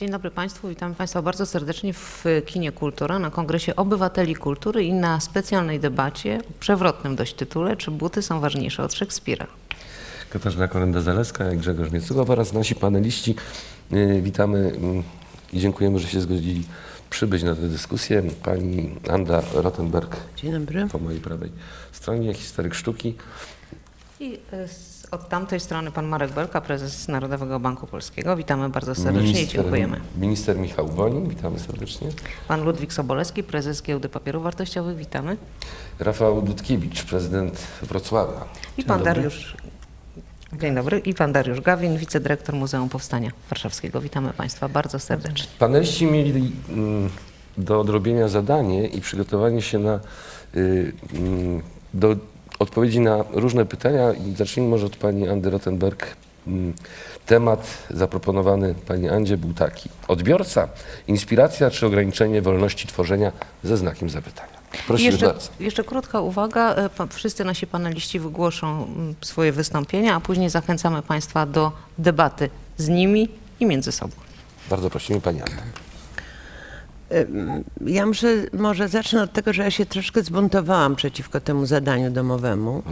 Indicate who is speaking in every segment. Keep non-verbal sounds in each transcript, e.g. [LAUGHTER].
Speaker 1: Dzień dobry Państwu, witam Państwa bardzo serdecznie w Kinie Kultura na Kongresie Obywateli Kultury i na specjalnej debacie o przewrotnym dość tytule Czy buty są ważniejsze od Szekspira?
Speaker 2: Katarzyna Korenda-Zaleska i Grzegorz Miecugow oraz nasi paneliści. Yy, Witamy mm, i dziękujemy, że się zgodzili przybyć na tę dyskusję. Pani Anda Rottenberg
Speaker 3: Dzień dobry.
Speaker 2: po mojej prawej stronie, historyk sztuki.
Speaker 1: I od tamtej strony pan Marek Belka, prezes Narodowego Banku Polskiego. Witamy bardzo serdecznie i dziękujemy.
Speaker 2: Minister Michał Bonin, witamy serdecznie.
Speaker 1: Pan Ludwik Sobolewski, prezes Giełdy Papierów Wartościowych. Witamy.
Speaker 2: Rafał Dudkiewicz, prezydent Wrocławia.
Speaker 1: I pan Dariusz. Dzień dobry. I pan Dariusz Gawin, wicedyrektor Muzeum Powstania Warszawskiego. Witamy Państwa bardzo serdecznie.
Speaker 2: Paneliści mieli mm, do odrobienia zadanie i przygotowanie się na, y, mm, do odpowiedzi na różne pytania. Zacznijmy może od pani Andy Rottenberg. Mm, Temat zaproponowany pani Andzie był taki. Odbiorca, inspiracja czy ograniczenie wolności tworzenia ze znakiem zapytania. Proszę
Speaker 1: jeszcze,
Speaker 2: bardzo.
Speaker 1: jeszcze krótka uwaga. E, Wszyscy nasi paneliści wygłoszą mm, swoje wystąpienia, a później zachęcamy Państwa do debaty z nimi i między sobą.
Speaker 2: Bardzo prosimy pani.
Speaker 3: Ja muszę, może zacznę od tego, że ja się troszkę zbuntowałam przeciwko temu zadaniu domowemu.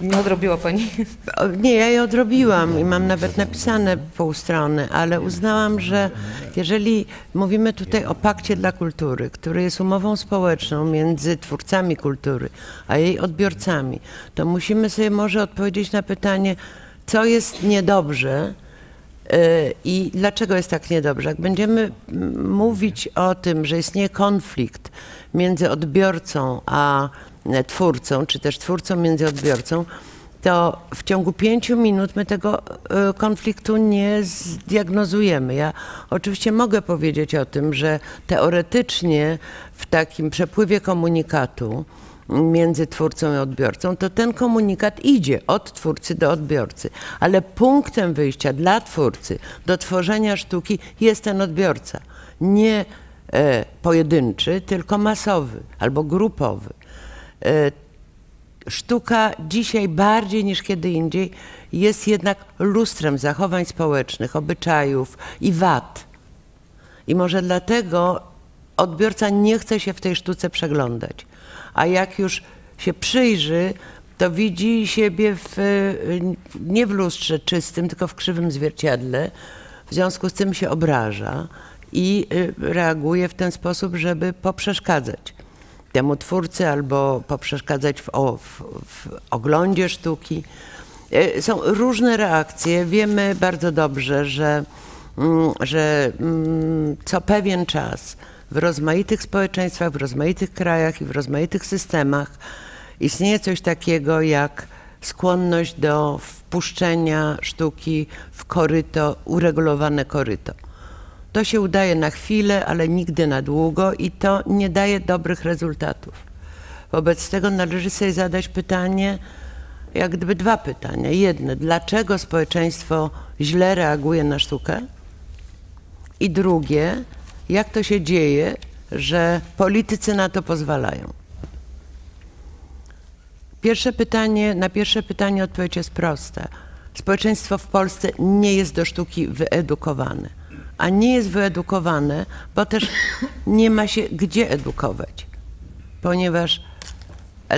Speaker 1: Nie odrobiła Pani.
Speaker 3: O, Nie, ja je odrobiłam i mam nawet napisane pół strony, ale uznałam, że jeżeli mówimy tutaj o pakcie dla kultury, który jest umową społeczną między twórcami kultury a jej odbiorcami, to musimy sobie może odpowiedzieć na pytanie, co jest niedobrze i dlaczego jest tak niedobrze. Jak będziemy mm, mówić o tym, że istnieje konflikt między odbiorcą a e, twórcą, czy też twórcą między odbiorcą, to w ciągu pięciu minut my tego e, konfliktu nie zdiagnozujemy. Ja oczywiście mogę powiedzieć o tym, że teoretycznie w takim przepływie komunikatu między twórcą i odbiorcą, to ten komunikat idzie od twórcy do odbiorcy, ale punktem wyjścia dla twórcy do tworzenia sztuki jest ten odbiorca. Nie e, pojedynczy, tylko masowy albo grupowy. E, sztuka dzisiaj bardziej niż kiedy indziej jest jednak lustrem zachowań społecznych, obyczajów i wad. I może dlatego odbiorca nie chce się w tej sztuce przeglądać. A jak już się przyjrzy, to widzi siebie w, y, nie w lustrze czystym, tylko w krzywym zwierciadle. W związku z tym się obraża i y, reaguje w ten sposób, żeby poprzeszkadzać temu twórcy albo poprzeszkadzać w, w, w oglądzie sztuki. E, Są różne reakcje. Wiemy bardzo dobrze, że, mm, że mm, co pewien czas w rozmaitych społeczeństwach, w rozmaitych krajach i w rozmaitych systemach istnieje coś takiego jak skłonność do wpuszczenia sztuki w koryto, uregulowane koryto. To się udaje na chwilę, ale nigdy na długo i to nie daje dobrych rezultatów. Wobec tego należy sobie zadać pytanie, jak gdyby dwa pytania. Jedne, dlaczego społeczeństwo źle reaguje na sztukę? I drugie, jak to się dzieje, że politycy na to pozwalają? Pierwsze pytanie, na pierwsze pytanie odpowiedź jest prosta. Społeczeństwo w Polsce nie jest do sztuki wyedukowane. A nie jest wyedukowane, bo też nie ma się gdzie edukować. Ponieważ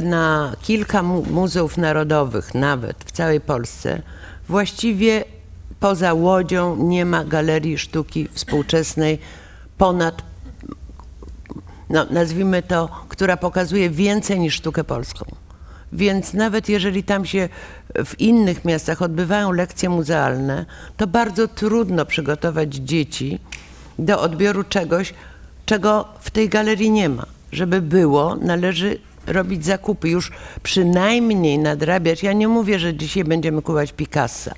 Speaker 3: na kilka mu- muzeów narodowych, nawet w całej Polsce, właściwie poza Łodzią nie ma galerii sztuki współczesnej ponad no, nazwijmy to, która pokazuje więcej niż sztukę polską. Więc nawet jeżeli tam się w innych miastach odbywają lekcje muzealne, to bardzo trudno przygotować dzieci do odbioru czegoś, czego w tej galerii nie ma. Żeby było, należy robić zakupy, już przynajmniej nadrabiać. Ja nie mówię, że dzisiaj będziemy kupować Picassa,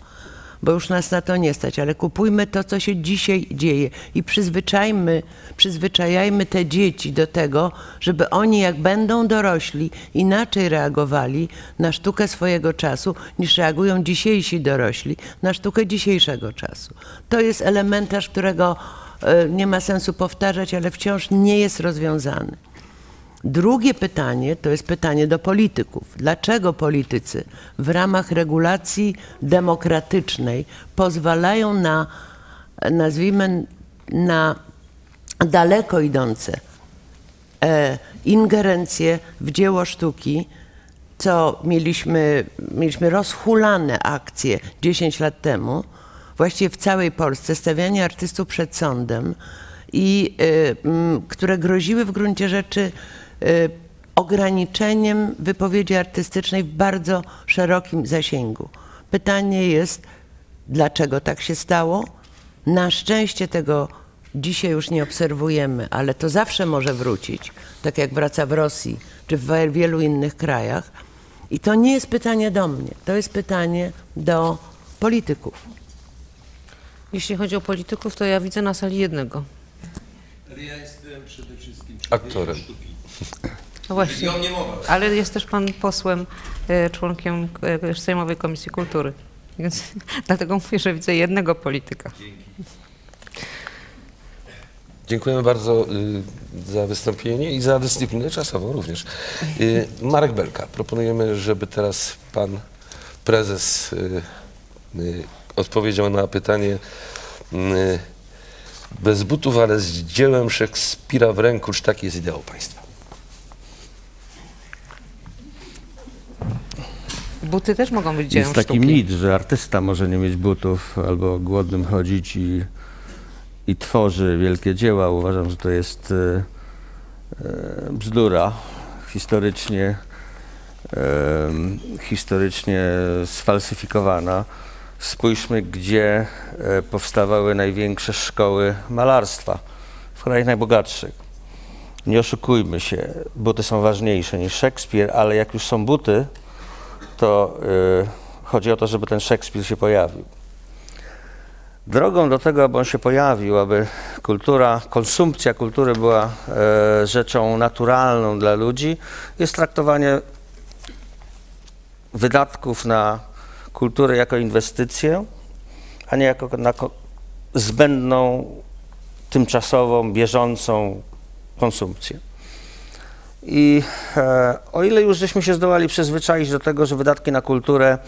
Speaker 3: bo już nas na to nie stać, ale kupujmy to, co się dzisiaj dzieje i przyzwyczajmy, przyzwyczajajmy te dzieci do tego, żeby oni jak będą dorośli, inaczej reagowali na sztukę swojego czasu, niż reagują dzisiejsi dorośli na sztukę dzisiejszego czasu. To jest elementarz, którego e, nie ma sensu powtarzać, ale wciąż nie jest rozwiązany. Drugie pytanie to jest pytanie do polityków. Dlaczego politycy w ramach regulacji demokratycznej pozwalają na, nazwijmy na daleko idące e, ingerencje w dzieło sztuki, co mieliśmy, mieliśmy rozhulane akcje 10 lat temu, właściwie w całej Polsce, stawianie artystów przed sądem, i y, które groziły w gruncie rzeczy ograniczeniem wypowiedzi artystycznej w bardzo szerokim zasięgu. Pytanie jest, dlaczego tak się stało? Na szczęście tego dzisiaj już nie obserwujemy, ale to zawsze może wrócić, tak jak wraca w Rosji czy w wielu innych krajach. I to nie jest pytanie do mnie, to jest pytanie do polityków.
Speaker 1: Jeśli chodzi o polityków, to ja widzę na sali jednego.
Speaker 4: Ale ja jestem przede wszystkim
Speaker 2: Aktorem.
Speaker 4: sztuki.
Speaker 1: No właśnie. Ale jest też pan posłem, e, członkiem e, Sejmowej Komisji Kultury. Więc [LAUGHS] dlatego mówię, że widzę jednego polityka.
Speaker 2: Dziękujemy bardzo y, za wystąpienie i za dyscyplinę czasową również. Y, Marek Belka, proponujemy, żeby teraz pan prezes y, odpowiedział na pytanie bez butów, ale z dziełem Szekspira w ręku, czy taki jest ideał państwa?
Speaker 1: Buty też mogą być dziełem
Speaker 5: Jest taki
Speaker 1: sztuki.
Speaker 5: mit, że artysta może nie mieć butów albo głodnym chodzić i, i tworzy wielkie dzieła. Uważam, że to jest e, e, bzdura historycznie, em, historycznie sfalsyfikowana. Spójrzmy, gdzie e, powstawały największe szkoły malarstwa w krajach najbogatszych. Nie oszukujmy się, buty są ważniejsze niż Szekspir, ale jak już są buty, to y, chodzi o to, żeby ten Szekspir się pojawił. Drogą do tego, aby on się pojawił, aby kultura, konsumpcja kultury była e, rzeczą naturalną dla ludzi, jest traktowanie wydatków na kulturę jako inwestycję, a nie jako na zbędną, tymczasową, bieżącą konsumpcję. I e, o ile już żeśmy się zdołali przyzwyczaić do tego, że wydatki na kulturę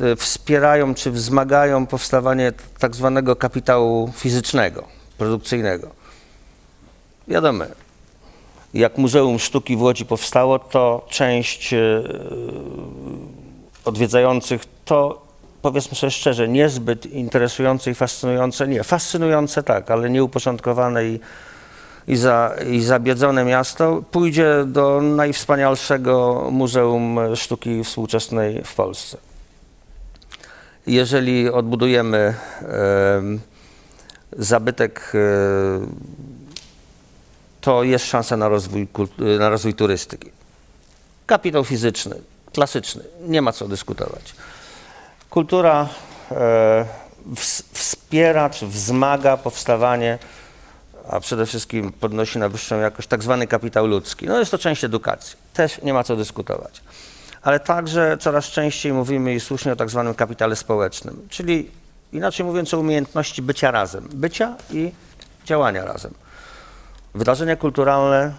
Speaker 5: e, wspierają czy wzmagają powstawanie tak zwanego kapitału fizycznego, produkcyjnego. Wiadomo, jak Muzeum Sztuki w Łodzi powstało, to część e, odwiedzających to powiedzmy sobie szczerze, niezbyt interesujące i fascynujące, nie, fascynujące tak, ale nieuporządkowane i i, za, i zabiedzone miasto pójdzie do najwspanialszego Muzeum Sztuki Współczesnej w Polsce. Jeżeli odbudujemy em, zabytek, e, to jest szansa na rozwój, kult- na rozwój turystyki. Kapitał fizyczny, klasyczny, nie ma co dyskutować. Kultura e, ws- wspiera czy wzmaga powstawanie a przede wszystkim podnosi na wyższą jakość tak zwany kapitał ludzki. No jest to część edukacji, też nie ma co dyskutować. Ale także coraz częściej mówimy i słusznie o tak zwanym kapitale społecznym, czyli inaczej mówiąc o umiejętności bycia razem, bycia i działania razem. Wydarzenia kulturalne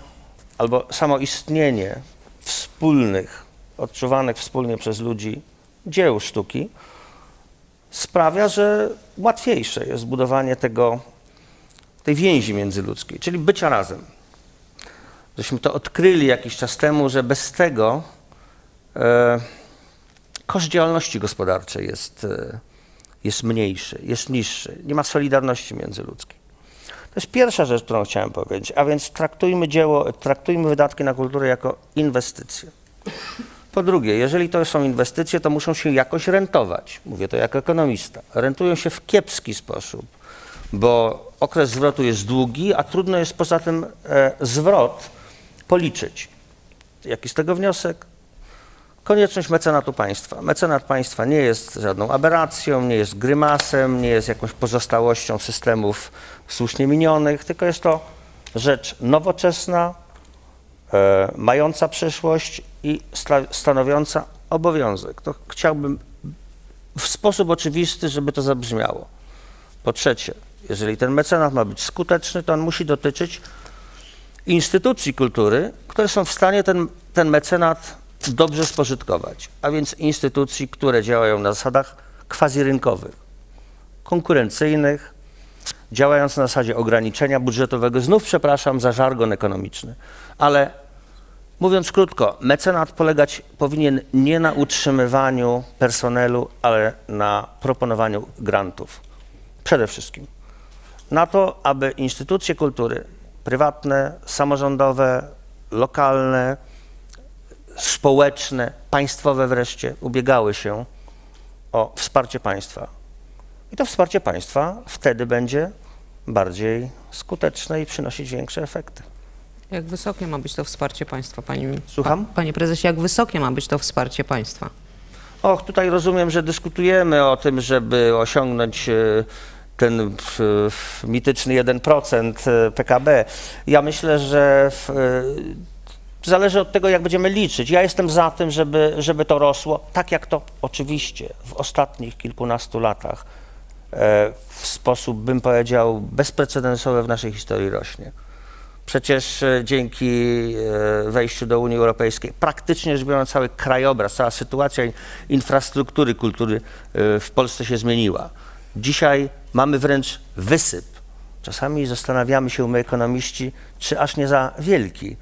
Speaker 5: albo samo istnienie wspólnych, odczuwanych wspólnie przez ludzi dzieł sztuki sprawia, że łatwiejsze jest budowanie tego tej więzi międzyludzkiej, czyli bycia razem. Żeśmy to odkryli jakiś czas temu, że bez tego e, koszt działalności gospodarczej jest, e, jest mniejszy, jest niższy. Nie ma solidarności międzyludzkiej. To jest pierwsza rzecz, którą chciałem powiedzieć, a więc traktujmy dzieło, traktujmy wydatki na kulturę jako inwestycje. Po drugie, jeżeli to są inwestycje, to muszą się jakoś rentować. Mówię to jako ekonomista. Rentują się w kiepski sposób bo okres zwrotu jest długi, a trudno jest poza tym e, zwrot policzyć. Jaki z tego wniosek? Konieczność mecenatu państwa. Mecenat państwa nie jest żadną aberracją, nie jest grymasem, nie jest jakąś pozostałością systemów słusznie minionych, tylko jest to rzecz nowoczesna, e, mająca przyszłość i sta- stanowiąca obowiązek. To chciałbym w sposób oczywisty, żeby to zabrzmiało. Po trzecie, jeżeli ten mecenat ma być skuteczny, to on musi dotyczyć instytucji kultury, które są w stanie ten, ten mecenat dobrze spożytkować, a więc instytucji, które działają na zasadach quasi-rynkowych, konkurencyjnych, działając na zasadzie ograniczenia budżetowego. Znów przepraszam za żargon ekonomiczny, ale mówiąc krótko, mecenat polegać powinien nie na utrzymywaniu personelu, ale na proponowaniu grantów. Przede wszystkim na to, aby instytucje kultury prywatne, samorządowe, lokalne, społeczne, państwowe wreszcie ubiegały się o wsparcie państwa. I to wsparcie państwa wtedy będzie bardziej skuteczne i przynosić większe efekty.
Speaker 1: Jak wysokie ma być to wsparcie państwa, panie,
Speaker 5: Słucham?
Speaker 1: Pa, panie prezesie, jak wysokie ma być to wsparcie państwa?
Speaker 5: Och, tutaj rozumiem, że dyskutujemy o tym, żeby osiągnąć e, ten e, mityczny 1% e, PKB. Ja myślę, że w, e, zależy od tego, jak będziemy liczyć. Ja jestem za tym, żeby, żeby to rosło, tak jak to oczywiście w ostatnich kilkunastu latach e, w sposób, bym powiedział, bezprecedensowy w naszej historii rośnie. Przecież e, dzięki e, wejściu do Unii Europejskiej praktycznie rzecz biorąc cały krajobraz, cała sytuacja infrastruktury kultury e, w Polsce się zmieniła. Dzisiaj mamy wręcz wysyp. Czasami zastanawiamy się my ekonomiści, czy aż nie za wielki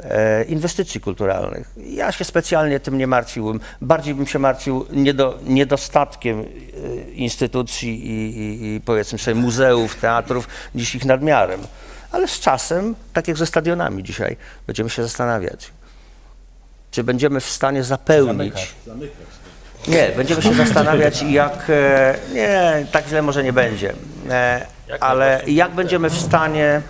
Speaker 5: e, inwestycji kulturalnych. Ja się specjalnie tym nie martwiłbym. Bardziej bym się martwił niedo, niedostatkiem e, instytucji i, i, i powiedzmy sobie muzeów, teatrów, niż ich nadmiarem. Ale z czasem, tak jak ze stadionami dzisiaj, będziemy się zastanawiać, czy będziemy w stanie zapełnić. Nie, będziemy się [LAUGHS] zastanawiać, jak. e, Nie, tak źle może nie będzie, e, ale jak będziemy w stanie.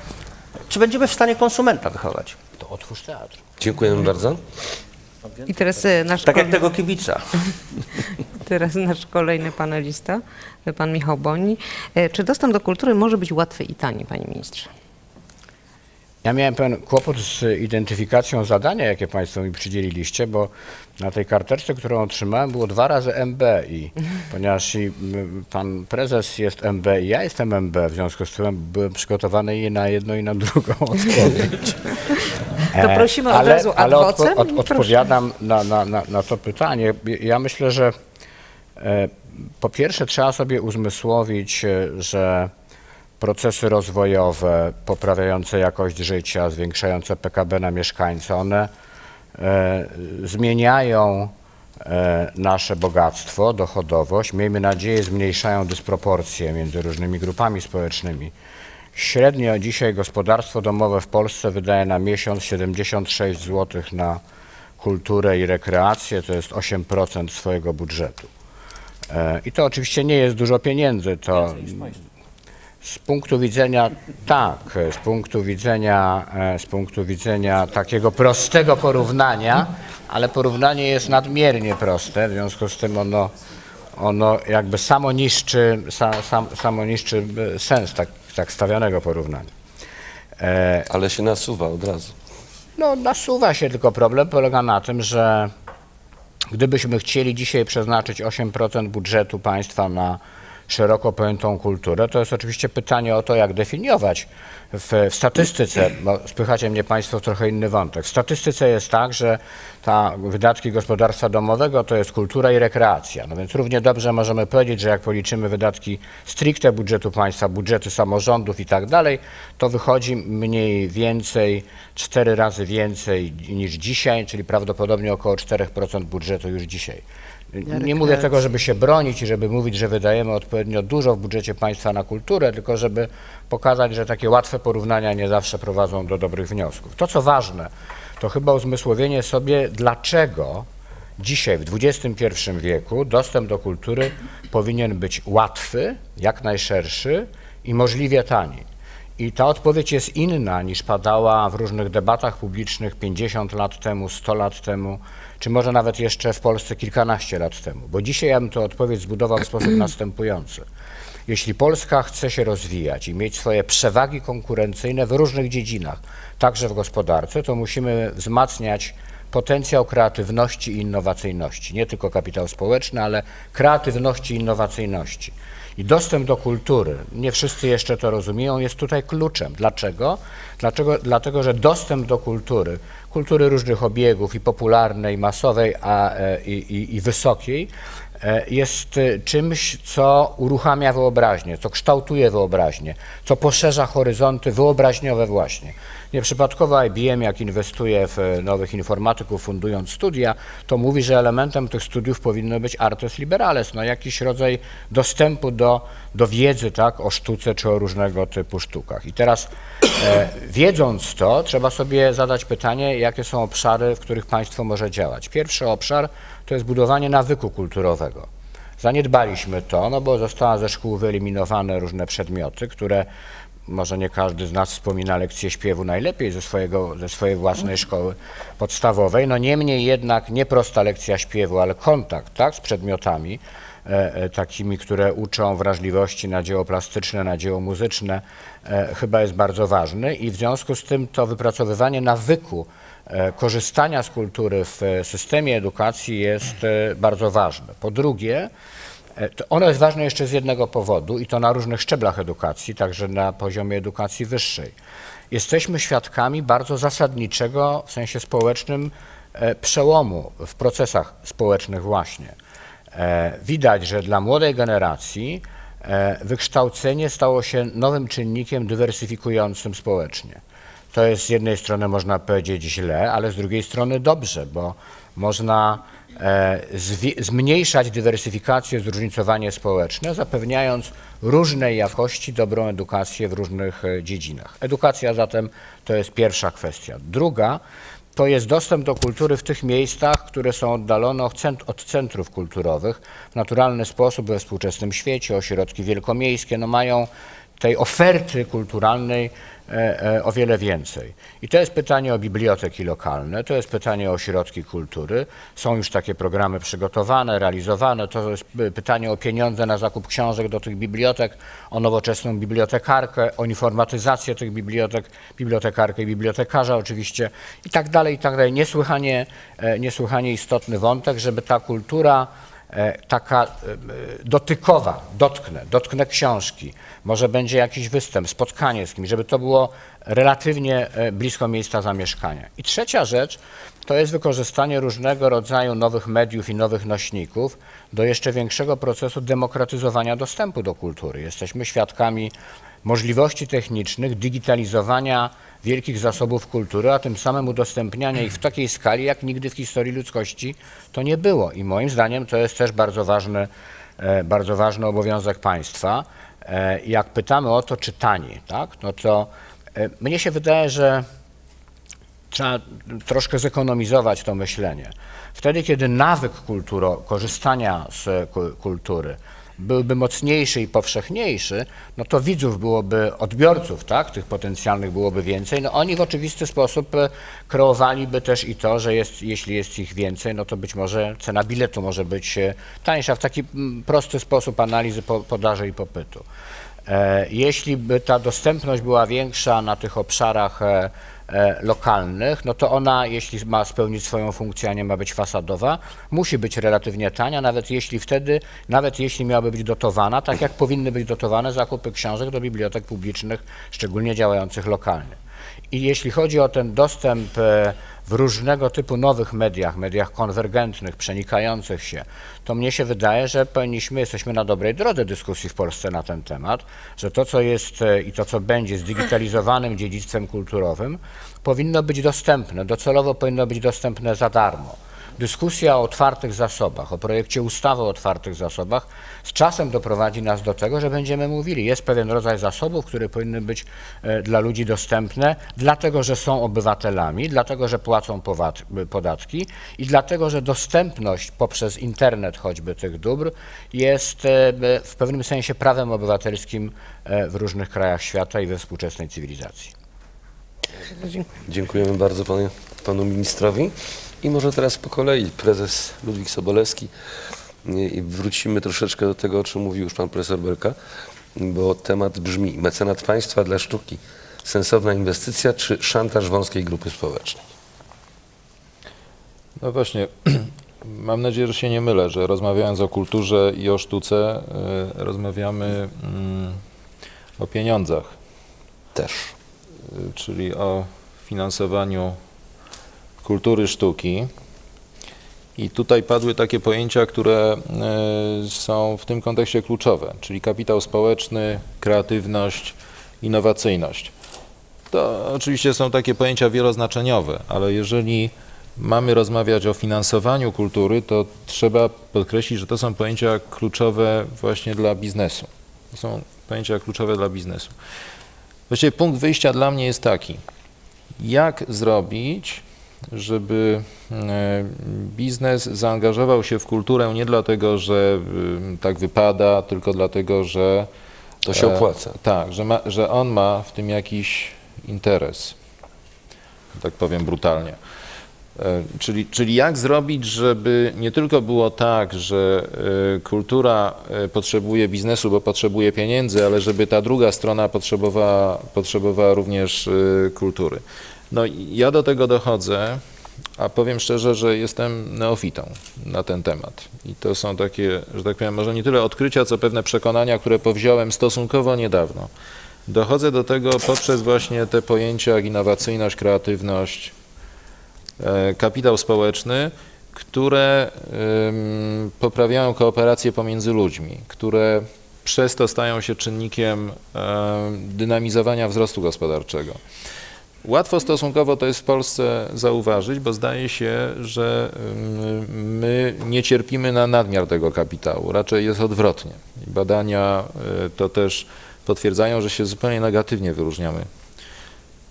Speaker 5: Czy będziemy w stanie konsumenta wychować?
Speaker 6: To otwórz teatr.
Speaker 2: Dziękujemy bardzo.
Speaker 1: I teraz e, nasz,
Speaker 5: Tak jak tego kibica. [LAUGHS]
Speaker 1: teraz nasz kolejny panelista, pan Michał Boni. Czy dostęp do kultury może być łatwy i tani, panie ministrze?
Speaker 6: Ja miałem pewien kłopot z identyfikacją zadania, jakie Państwo mi przydzieliliście, bo na tej karteczce, którą otrzymałem, było dwa razy MB i [LAUGHS] ponieważ i, pan prezes jest MB i ja jestem MB, w związku z tym byłem przygotowany i na jedną i na drugą [LAUGHS] odpowiedź.
Speaker 1: To
Speaker 6: E,
Speaker 1: prosimy od razu
Speaker 6: ale od, odpowiadam na, na, na, na to pytanie. Ja myślę, że e, po pierwsze trzeba sobie uzmysłowić, e, że procesy rozwojowe poprawiające jakość życia, zwiększające PKB na mieszkańca, one e, zmieniają e, nasze bogactwo, dochodowość. Miejmy nadzieję, zmniejszają dysproporcje między różnymi grupami społecznymi. Średnio dzisiaj gospodarstwo domowe w Polsce wydaje na miesiąc 76 zł na kulturę i rekreację, to jest 8% swojego budżetu. E, I to oczywiście nie jest dużo pieniędzy, to z punktu widzenia, tak, z punktu widzenia, e, z punktu widzenia takiego prostego porównania, ale porównanie jest nadmiernie proste, w związku z tym ono, ono jakby samo niszczy, sa, sam, samo niszczy e, sens tak, tak stawianego porównania. E,
Speaker 2: Ale się nasuwa od razu.
Speaker 6: no, nasuwa się tylko problem, polega na tym, że gdybyśmy chcieli dzisiaj przeznaczyć 8% budżetu państwa na szeroko pojętą kulturę, to jest oczywiście pytanie o to, jak definiować w, w statystyce, bo spychacie mnie Państwo w trochę inny wątek. W statystyce jest tak, że ta wydatki gospodarstwa domowego to jest kultura i rekreacja. No więc równie dobrze możemy powiedzieć, że jak policzymy wydatki stricte budżetu państwa, budżety samorządów i tak dalej, to wychodzi mniej więcej, cztery razy więcej niż dzisiaj, czyli prawdopodobnie około 4% budżetu już dzisiaj. Nie mówię tego, żeby się bronić i żeby mówić, że wydajemy odpowiednio dużo w budżecie państwa na kulturę, tylko żeby pokazać, że takie łatwe porównania nie zawsze prowadzą do dobrych wniosków. To, co ważne, to chyba uzmysłowienie sobie, dlaczego dzisiaj w XXI wieku dostęp do kultury powinien być łatwy, jak najszerszy i możliwie tani. I ta odpowiedź jest inna niż padała w różnych debatach publicznych 50 lat temu, 100 lat temu, czy może nawet jeszcze w Polsce kilkanaście lat temu. Bo dzisiaj ja bym tę odpowiedź zbudował w [CLEARS THROAT] sposób następujący. Jeśli Polska chce się rozwijać i mieć swoje przewagi konkurencyjne w różnych dziedzinach, także w gospodarce, to musimy wzmacniać potencjał kreatywności i innowacyjności. Nie tylko kapitał społeczny, ale kreatywności i innowacyjności. I dostęp do kultury, nie wszyscy jeszcze to rozumieją, jest tutaj kluczem. Dlaczego? Dlaczego? Dlatego, że dostęp do kultury, kultury różnych obiegów i popularnej, masowej, a, e, i, i, i wysokiej, jest e, czymś, co uruchamia wyobraźnię, co kształtuje wyobraźnię, co poszerza horyzonty wyobraźniowe właśnie. Nieprzypadkowo IBM, jak inwestuje w e, nowych informatyków, fundując studia, to mówi, że elementem tych studiów powinno być artes liberales, no jakiś rodzaj dostępu do, do wiedzy tak, o sztuce czy o różnego typu sztukach. I teraz e, wiedząc to, trzeba sobie zadać pytanie, jakie są obszary, w których państwo może działać. Pierwszy obszar to jest budowanie nawyku kulturowego. Zaniedbaliśmy to, no bo zostały ze szkół wyeliminowane różne przedmioty, które może nie każdy z nas wspomina lekcję śpiewu najlepiej ze, swojego, ze swojej własnej szkoły podstawowej. No niemniej jednak nie prosta lekcja śpiewu, ale kontakt tak, z przedmiotami e, e, takimi, które uczą wrażliwości na dzieło plastyczne, na dzieło muzyczne, e, chyba jest bardzo ważny i w związku z tym to wypracowywanie nawyku korzystania z kultury w e, systemie edukacji jest e, bardzo ważne. Po drugie, E, ono jest ważne jeszcze z jednego powodu i to na różnych szczeblach edukacji, także na poziomie edukacji wyższej. Jesteśmy świadkami bardzo zasadniczego w sensie społecznym e, przełomu w procesach społecznych właśnie. E, widać, że dla młodej generacji wykształcenie stało się nowym czynnikiem dywersyfikującym społecznie. To jest z jednej strony można powiedzieć źle, ale z drugiej strony dobrze, bo można E, zmniejszać dywersyfikację, zróżnicowanie społeczne, zapewniając różnej jakości dobrą edukację w różnych e, dziedzinach. Edukacja zatem to jest pierwsza kwestia. Druga to jest dostęp do kultury w tych miejscach, które są oddalone od centrów kulturowych w naturalny sposób we współczesnym świecie. Ośrodki wielkomiejskie no mają tej oferty kulturalnej o wiele więcej. I to jest pytanie o biblioteki lokalne, to jest pytanie o ośrodki kultury. Są już takie programy przygotowane, realizowane. To jest pytanie o pieniądze na zakup książek do tych bibliotek, o nowoczesną bibliotekarkę, o informatyzację tych bibliotek, bibliotekarkę i bibliotekarza oczywiście i tak dalej, i tak dalej. Niesłychanie, e, niesłychanie istotny wątek, żeby ta kultura E, taka e, dotykowa, dotknę, dotknę książki, może będzie jakiś występ, spotkanie z kimś, żeby to było relatywnie e, blisko miejsca zamieszkania. I trzecia rzecz to jest wykorzystanie różnego rodzaju nowych mediów i nowych nośników do jeszcze większego procesu demokratyzowania dostępu do kultury. Jesteśmy świadkami możliwości technicznych digitalizowania wielkich zasobów kultury, a tym samym udostępniania ich w takiej skali, jak nigdy w historii ludzkości to nie było. I moim zdaniem to jest też bardzo ważny, e, bardzo ważny obowiązek państwa. E, jak pytamy o to, czy taniej, tak, no to e, mnie się wydaje, że trzeba troszkę zekonomizować to myślenie. Wtedy, kiedy nawyk kulturo, korzystania z kultury byłby mocniejszy i powszechniejszy, no to widzów byłoby, odbiorców, tak, tych potencjalnych byłoby więcej. No oni w oczywisty sposób e, kreowaliby też i to, że jest, jeśli jest ich więcej, no to być może cena biletu może być e, tańsza w taki prosty sposób analizy podaży i popytu. E, jeśli by ta dostępność była większa na tych obszarach lokalnych, no to ona, jeśli ma spełnić swoją funkcję, a nie ma być fasadowa, musi być relatywnie tania, nawet jeśli wtedy, nawet jeśli miałaby być dotowana, tak jak powinny być dotowane zakupy książek do bibliotek publicznych, szczególnie działających lokalnie. I jeśli chodzi o ten dostęp e, w różnego typu nowych mediach, mediach konwergentnych, przenikających się, to mnie się wydaje, że powinniśmy, jesteśmy na dobrej drodze dyskusji w Polsce na ten temat, że to, co jest e, i to, co będzie zdigitalizowanym dziedzictwem kulturowym, powinno być dostępne, docelowo powinno być dostępne za darmo dyskusja o otwartych zasobach, o projekcie ustawy o otwartych zasobach z czasem doprowadzi nas do tego, że będziemy mówili, jest pewien rodzaj zasobów, które powinny być e, dla ludzi dostępne, dlatego że są obywatelami, dlatego że płacą podatki i dlatego, że dostępność poprzez internet choćby tych dóbr jest e, w pewnym sensie prawem obywatelskim e, w różnych krajach świata i we współczesnej cywilizacji.
Speaker 2: Dziękujemy bardzo panu, panu ministrowi. I może teraz po kolei prezes Ludwik Sobolewski i wrócimy troszeczkę do tego, o czym mówił już pan profesor Belka, bo temat brzmi mecenat państwa dla sztuki. Sensowna inwestycja czy szantaż wąskiej grupy społecznej?
Speaker 7: No właśnie, [CLEARS THROAT] mam nadzieję, że się nie mylę, że rozmawiając o kulturze i o sztuce, y, rozmawiamy mm, o pieniądzach.
Speaker 2: Też.
Speaker 7: Y, czyli o finansowaniu kultury sztuki I tutaj padły takie pojęcia, które e, są w tym kontekście kluczowe, czyli kapitał społeczny, kreatywność, innowacyjność. To oczywiście są takie pojęcia wieloznaczeniowe, ale jeżeli mamy rozmawiać o finansowaniu kultury, to trzeba podkreślić, że to są pojęcia kluczowe właśnie dla biznesu. To są pojęcia kluczowe dla biznesu. Właściwie punkt wyjścia dla mnie jest taki, jak zrobić, żeby e, biznes zaangażował się w kulturę nie dlatego, że y, tak wypada, tylko dlatego, że
Speaker 2: To się
Speaker 7: e,
Speaker 2: opłaca.
Speaker 7: Tak, że, ma, że on ma w tym jakiś interes, tak powiem brutalnie. E, Czyli, czyli jak zrobić, żeby nie tylko było tak, że e, kultura e, potrzebuje biznesu, bo potrzebuje pieniędzy, ale żeby ta druga strona potrzebowała, potrzebowała również e, kultury. No ja do tego dochodzę, a powiem szczerze, że jestem neofitą na ten temat. I to są takie, że tak powiem, może nie tyle odkrycia, co pewne przekonania, które powziąłem stosunkowo niedawno. Dochodzę do tego poprzez właśnie te pojęcia jak innowacyjność, kreatywność, e, kapitał społeczny, które poprawiają kooperację pomiędzy ludźmi, które przez to stają się czynnikiem em, dynamizowania wzrostu gospodarczego. Łatwo stosunkowo to jest w Polsce zauważyć, bo zdaje się, że ym, my nie cierpimy na nadmiar tego kapitału. Raczej jest odwrotnie. Badania y, to też potwierdzają, że się zupełnie negatywnie wyróżniamy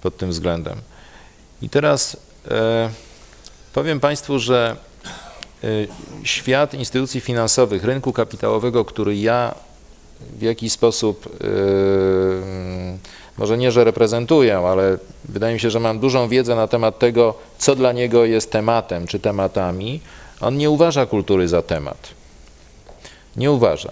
Speaker 7: pod tym względem. I teraz e, powiem Państwu, że y, świat instytucji finansowych, rynku kapitałowego, który ja w jakiś sposób yy, może nie, że reprezentuję, ale wydaje mi się, że mam dużą wiedzę na temat tego, co dla niego jest tematem czy tematami. On nie uważa kultury za temat. Nie uważa.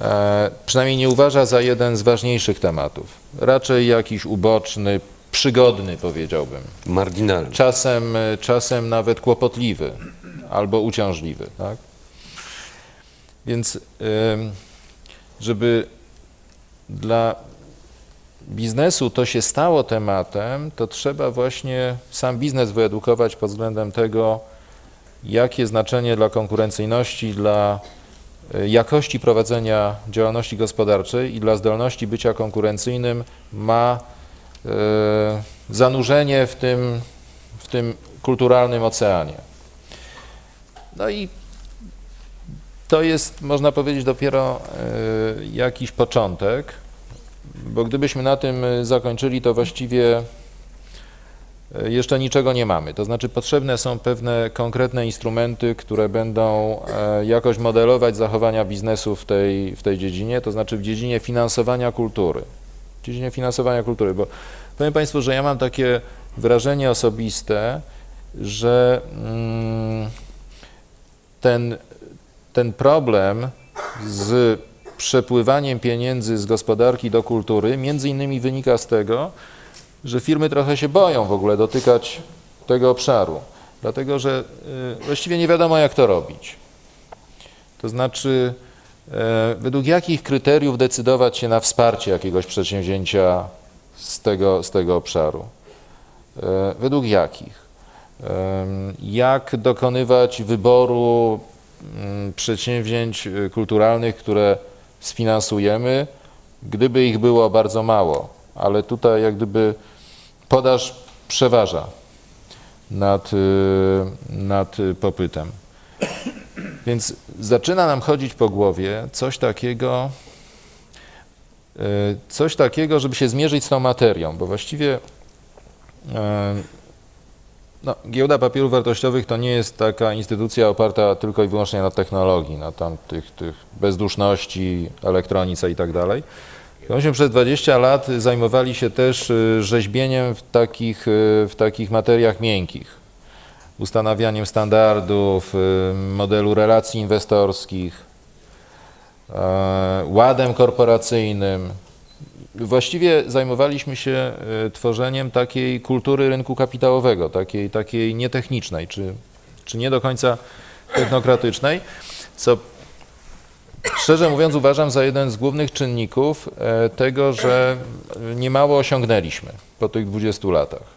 Speaker 7: E, przynajmniej nie uważa za jeden z ważniejszych tematów. Raczej jakiś uboczny, przygodny powiedziałbym.
Speaker 2: Marginalny.
Speaker 7: Czasem, e, czasem nawet kłopotliwy albo uciążliwy. Tak? Więc żeby dla biznesu to się stało tematem, to trzeba właśnie sam biznes wyedukować pod względem tego, jakie znaczenie dla konkurencyjności, dla y, jakości prowadzenia działalności gospodarczej i dla zdolności bycia konkurencyjnym ma y, zanurzenie w tym, w tym kulturalnym oceanie. No i to jest, można powiedzieć, dopiero y, jakiś początek, bo gdybyśmy na tym y, zakończyli, to właściwie y, jeszcze niczego nie mamy. To znaczy potrzebne są pewne konkretne instrumenty, które będą e, jakoś modelować zachowania biznesu w tej, w tej dziedzinie, to znaczy w dziedzinie finansowania kultury. W dziedzinie finansowania kultury, bo powiem Państwu, że ja mam takie wrażenie osobiste, że mm, ten ten problem z przepływaniem pieniędzy z gospodarki do kultury między innymi wynika z tego, że firmy trochę się boją w ogóle dotykać tego obszaru, dlatego że y, właściwie nie wiadomo jak to robić. To znaczy, e, według jakich kryteriów decydować się na wsparcie jakiegoś przedsięwzięcia z tego, z tego obszaru? E, Według jakich? Em, Jak dokonywać wyboru mm, przedsięwzięć y, kulturalnych, które sfinansujemy, gdyby ich było bardzo mało, ale tutaj jak gdyby podaż przeważa nad, y, nad popytem. Więc zaczyna nam chodzić po głowie coś takiego, y, coś takiego, żeby się zmierzyć z tą materią, bo właściwie y, no, giełda papierów wartościowych to nie jest taka instytucja oparta tylko i wyłącznie na technologii, na tam tych, tych bezduszności, elektronice i tak dalej. Myśmy przez 20 lat zajmowali się też y, rzeźbieniem w takich, y, w takich materiach miękkich, ustanawianiem standardów, y, modelu relacji inwestorskich, e, ładem korporacyjnym. Właściwie zajmowaliśmy się y, tworzeniem takiej kultury rynku kapitałowego, takiej, takiej nietechnicznej, czy, czy nie do końca technokratycznej, co szczerze mówiąc uważam za jeden z głównych czynników e, tego, że niemało osiągnęliśmy po tych 20 latach.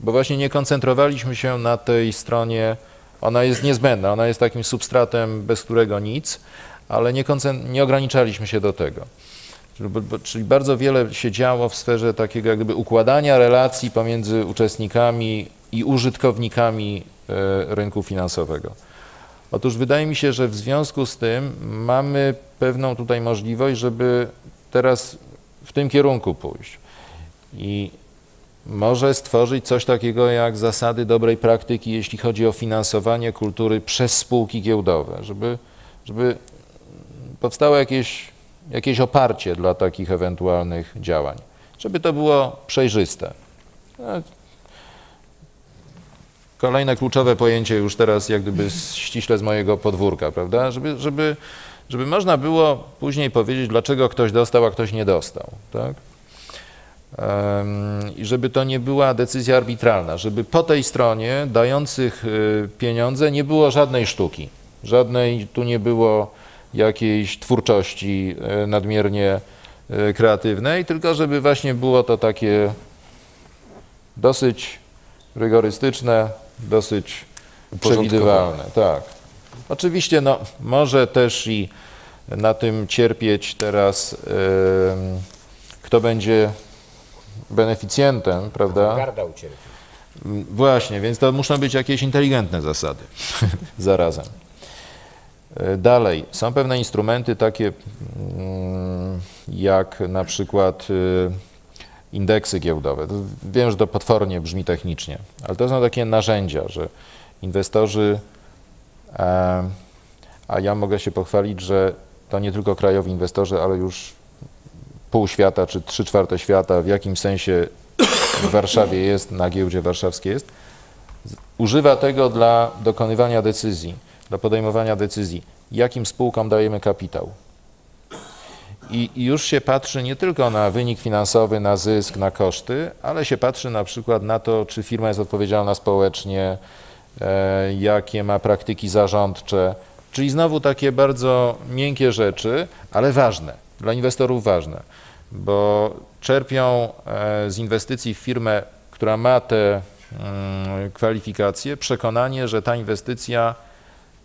Speaker 7: Bo właśnie nie koncentrowaliśmy się na tej stronie Ona jest niezbędna, ona jest takim substratem, bez którego nic, ale nie, nie ograniczaliśmy się do tego. Czyli, bardzo wiele się działo w sferze takiego jak gdyby układania relacji pomiędzy uczestnikami i użytkownikami e, rynku finansowego. Otóż wydaje mi się, że w związku z tym mamy pewną tutaj możliwość, żeby teraz w tym kierunku pójść. I może stworzyć coś takiego jak zasady dobrej praktyki, jeśli chodzi o finansowanie kultury przez spółki giełdowe, żeby, żeby powstało jakieś, jakieś oparcie dla takich ewentualnych działań, żeby to było przejrzyste. Kolejne kluczowe pojęcie już teraz jak gdyby ściśle z mojego podwórka, prawda? Żeby, żeby, żeby można było później powiedzieć, dlaczego ktoś dostał, a ktoś nie dostał, tak? I żeby to nie była decyzja arbitralna, żeby po tej stronie dających y, pieniądze nie było żadnej sztuki, żadnej, tu nie było jakiejś twórczości y, nadmiernie y, kreatywnej, tylko żeby właśnie było to takie dosyć rygorystyczne, dosyć przewidywalne. Tak. Oczywiście no, może też i na tym cierpieć teraz kto będzie beneficjentem, prawda?
Speaker 6: Garda ucierpi.
Speaker 7: Mm, Właśnie, więc to muszą być jakieś inteligentne zasady [LAUGHS] zarazem. E, Dalej, są pewne instrumenty takie mm, jak na przykład y, indeksy giełdowe. Wiem, że to potwornie brzmi technicznie, ale to są takie narzędzia, że inwestorzy, e, a ja mogę się pochwalić, że to nie tylko krajowi inwestorzy, ale już pół świata czy trzy czwarte świata w jakimś sensie w Warszawie jest, na giełdzie warszawskiej jest, używa tego dla dokonywania decyzji, dla podejmowania decyzji, jakim spółkom dajemy kapitał. I, I już się patrzy nie tylko na wynik finansowy, na zysk, na koszty, ale się patrzy na przykład na to, czy firma jest odpowiedzialna społecznie, e, jakie ma praktyki zarządcze, czyli znowu takie bardzo miękkie rzeczy, ale ważne, dla inwestorów ważne, bo czerpią e, z inwestycji w firmę, która ma te mm, kwalifikacje, przekonanie, że ta inwestycja,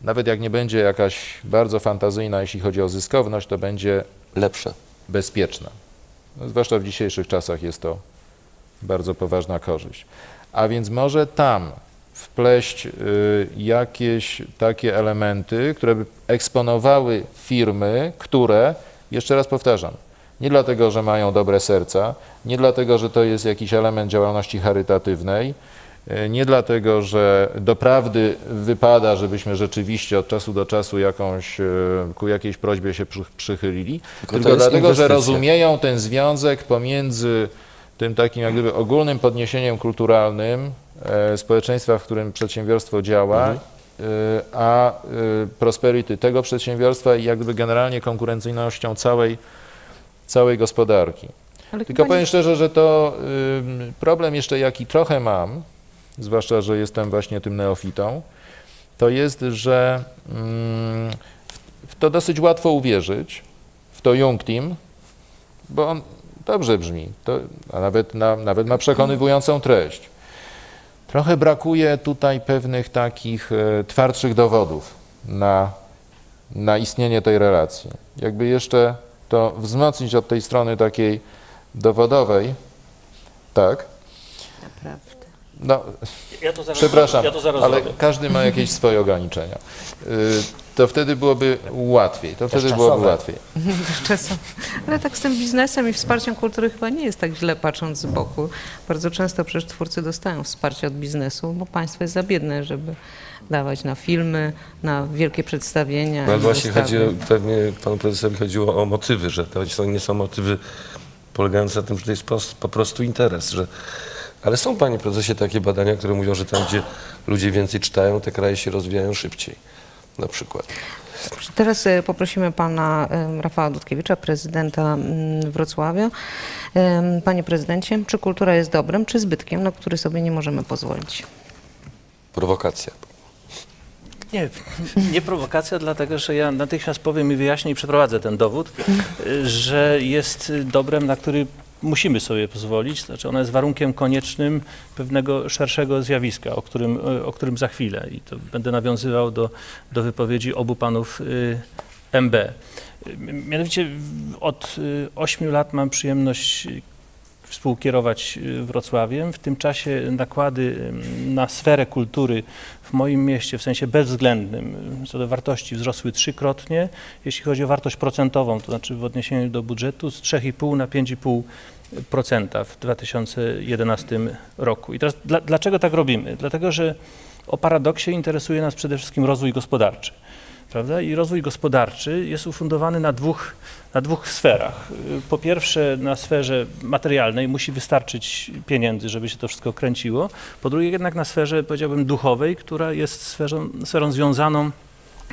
Speaker 7: nawet jak nie będzie jakaś bardzo fantazyjna, jeśli chodzi o zyskowność, to będzie
Speaker 2: Lepsze.
Speaker 7: bezpieczna. No, zwłaszcza w dzisiejszych czasach jest to bardzo poważna korzyść. A więc może tam wpleść y, jakieś takie elementy, które by eksponowały firmy, które, jeszcze raz powtarzam, nie dlatego, że mają dobre serca, nie dlatego, że to jest jakiś element działalności charytatywnej, nie dlatego, że doprawdy wypada, żebyśmy rzeczywiście od czasu do czasu jakąś, y, ku jakiejś prośbie się przy, przychylili,
Speaker 2: Tylko
Speaker 7: tylko, dlatego, że
Speaker 2: inwestycja.
Speaker 7: rozumieją ten związek pomiędzy tym takim jak gdyby ogólnym podniesieniem kulturalnym e, społeczeństwa, w którym przedsiębiorstwo działa,
Speaker 2: Mhm.
Speaker 7: e, a e, prosperity tego przedsiębiorstwa i jak gdyby generalnie konkurencyjnością całej, całej gospodarki.
Speaker 1: Ale
Speaker 7: Tylko powiem
Speaker 1: nie-
Speaker 7: szczerze, że to problem jeszcze jaki trochę mam, zwłaszcza, że jestem właśnie tym neofitą, to jest, że mm, w, to dosyć łatwo uwierzyć, w to Young Team, bo on dobrze brzmi, to, a nawet, na, nawet ma przekonywującą treść. Trochę brakuje tutaj pewnych takich e, twardszych dowodów na, na istnienie tej relacji. Jakby jeszcze to wzmocnić od tej strony takiej dowodowej, tak,
Speaker 3: Naprawdę.
Speaker 7: No,
Speaker 8: Ja to zaraz,
Speaker 7: przepraszam,
Speaker 8: ja to zaraz
Speaker 7: ale
Speaker 8: zrobię.
Speaker 7: każdy ma jakieś swoje ograniczenia. Y, To wtedy byłoby łatwiej, to wtedy byłoby łatwiej. [LAUGHS]
Speaker 1: Ale tak z tym biznesem i wsparciem kultury chyba nie jest tak źle patrząc z boku. Bardzo często przecież twórcy dostają wsparcie od biznesu, bo państwo jest za biedne, żeby dawać na filmy, na wielkie przedstawienia.
Speaker 2: No, ale właśnie chodzi pewnie panu prezesowi chodziło o motywy, że to nie są motywy polegające na tym, że to jest po, po prostu interes. Że, ale są, panie prezesie, takie badania, które mówią, że tam, gdzie ludzie więcej czytają, te kraje się rozwijają szybciej. Na przykład.
Speaker 1: Teraz e, poprosimy pana Rafała Dudkiewicza, prezydenta Wrocławia. Panie prezydencie, czy kultura jest dobrem, czy zbytkiem, na który sobie nie możemy pozwolić?
Speaker 2: Prowokacja.
Speaker 8: Nie, nie prowokacja, dlatego że ja natychmiast powiem i wyjaśnię i przeprowadzę ten dowód, y, że jest y, dobrem, na który musimy sobie pozwolić, znaczy ona jest warunkiem koniecznym pewnego szerszego zjawiska, o którym, o którym za chwilę i to będę nawiązywał do, do wypowiedzi obu panów y, MB. Y, Mianowicie od 8 lat mam przyjemność y, współkierować y, Wrocławiem. W tym czasie nakłady y, na sferę kultury w moim mieście w sensie bezwzględnym co do wartości wzrosły trzykrotnie. Jeśli chodzi o wartość procentową, to znaczy w odniesieniu do budżetu z 3,5 na 5,5% w 2011 roku. I teraz dla, dlaczego tak robimy? Dlatego, że o paradoksie interesuje nas przede wszystkim rozwój gospodarczy. Prawda? I rozwój gospodarczy jest ufundowany na dwóch, na dwóch sferach. Po pierwsze, na sferze materialnej musi wystarczyć pieniędzy, żeby się to wszystko kręciło. Po drugie, jednak na sferze, powiedziałbym, duchowej, która jest sferą, sferą związaną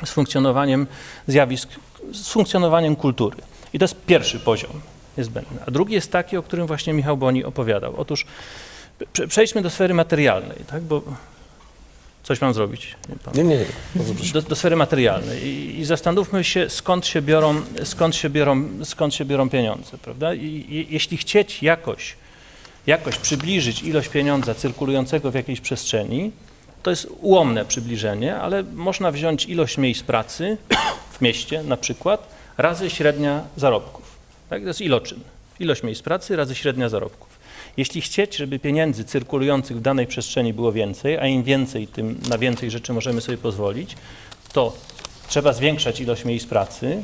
Speaker 8: z funkcjonowaniem zjawisk, z funkcjonowaniem kultury. I to jest pierwszy poziom niezbędny. A drugi jest taki, o którym właśnie Michał Boni opowiadał. Otóż prze- przejdźmy do sfery materialnej, tak? bo coś mam zrobić. Nie, pan?
Speaker 2: Nie, nie, proszę.
Speaker 8: do, do sfery materialnej I, i zastanówmy się, skąd się biorą, skąd się biorą, skąd się biorą pieniądze, prawda? I, i jeśli chcieć jakoś, jakoś przybliżyć ilość pieniądza cyrkulującego w jakiejś przestrzeni, to jest ułomne przybliżenie, ale można wziąć ilość miejsc pracy [COUGHS] w mieście na przykład razy średnia zarobków. Tak? To jest iloczyn. Ilość miejsc pracy razy średnia zarobków. Jeśli chcieć, żeby pieniędzy cyrkulujących w danej przestrzeni było więcej, a im więcej, tym na więcej rzeczy możemy sobie pozwolić, to trzeba zwiększać ilość miejsc pracy,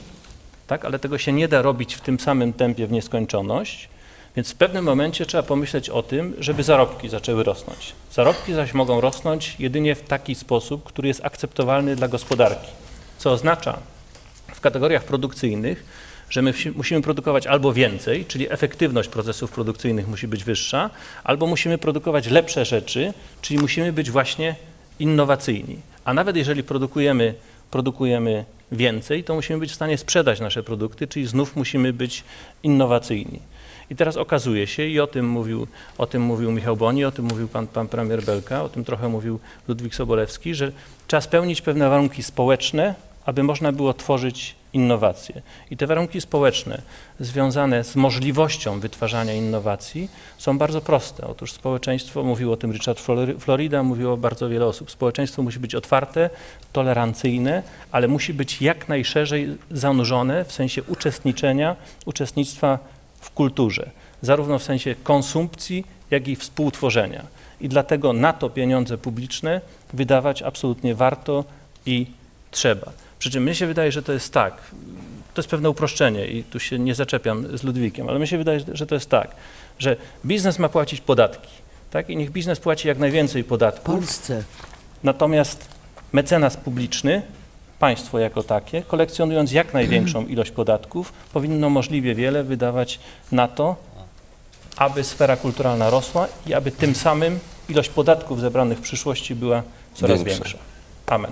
Speaker 8: tak? ale tego się nie da robić w tym samym tempie w nieskończoność, więc w pewnym momencie trzeba pomyśleć o tym, żeby zarobki zaczęły rosnąć. Zarobki zaś mogą rosnąć jedynie w taki sposób, który jest akceptowalny dla gospodarki, co oznacza w kategoriach produkcyjnych, że my musimy produkować albo więcej, czyli efektywność procesów produkcyjnych musi być wyższa, albo musimy produkować lepsze rzeczy, czyli musimy być właśnie innowacyjni. A nawet jeżeli produkujemy, produkujemy więcej, to musimy być w stanie sprzedać nasze produkty, czyli znów musimy być innowacyjni. I teraz okazuje się, i o tym mówił, o tym mówił Michał Boni, o tym mówił pan, pan premier Belka, o tym trochę mówił Ludwik Sobolewski, że trzeba spełnić pewne warunki społeczne, aby można było tworzyć innowacje. I te warunki społeczne związane z możliwością wytwarzania innowacji są bardzo proste. Otóż społeczeństwo, mówił o tym Richard Flori- Florida, mówiło bardzo wiele osób, społeczeństwo musi być otwarte, tolerancyjne, ale musi być jak najszerzej zanurzone w sensie uczestniczenia, uczestnictwa w kulturze, zarówno w sensie konsumpcji, jak i współtworzenia. I dlatego na to pieniądze publiczne wydawać absolutnie warto i trzeba. Przy czym mnie się wydaje, że to jest tak, to jest pewne uproszczenie i tu się nie zaczepiam z Ludwikiem, ale mi się wydaje, że to jest tak, że biznes ma płacić podatki, tak? I niech biznes płaci jak najwięcej
Speaker 3: W
Speaker 8: podatków,
Speaker 3: Polsce.
Speaker 8: Natomiast mecenas publiczny, państwo jako takie, kolekcjonując jak [CLEARS THROAT] największą ilość podatków, powinno możliwie wiele wydawać na to, aby sfera kulturalna rosła i aby tym samym ilość podatków zebranych w przyszłości była coraz
Speaker 2: Większa.
Speaker 8: większa. Amen.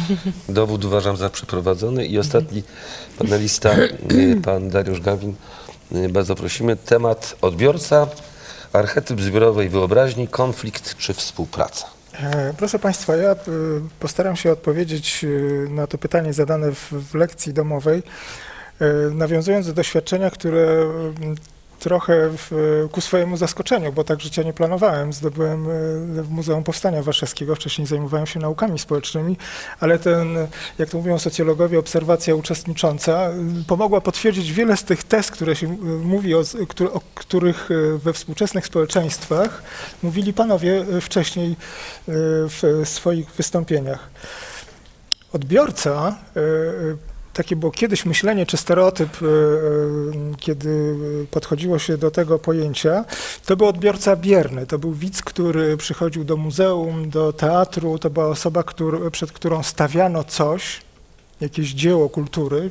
Speaker 8: [LAUGHS]
Speaker 2: Dowód uważam za przeprowadzony. I ostatni panelista, y, pan Dariusz Gawin. Y, Bardzo prosimy. Temat odbiorca, archetyp zbiorowej wyobraźni, konflikt czy współpraca.
Speaker 9: E, Proszę Państwa, ja e, postaram się odpowiedzieć na to pytanie zadane w, w lekcji domowej, nawiązując do doświadczenia, które trochę w, ku swojemu zaskoczeniu, bo tak życia nie planowałem, zdobyłem e, w Muzeum Powstania Warszawskiego, wcześniej zajmowałem się naukami społecznymi, ale ten, jak to mówią socjologowie, obserwacja uczestnicząca y, pomogła potwierdzić wiele z tych tez, które się y, mówi, o, o których we współczesnych społeczeństwach mówili panowie wcześniej w swoich wystąpieniach. Odbiorca, takie było kiedyś myślenie czy stereotyp, y, y, kiedy podchodziło się do tego pojęcia, to był odbiorca bierny. To był widz, który przychodził do muzeum, do teatru, to była osoba, który, przed którą stawiano coś, jakieś dzieło kultury,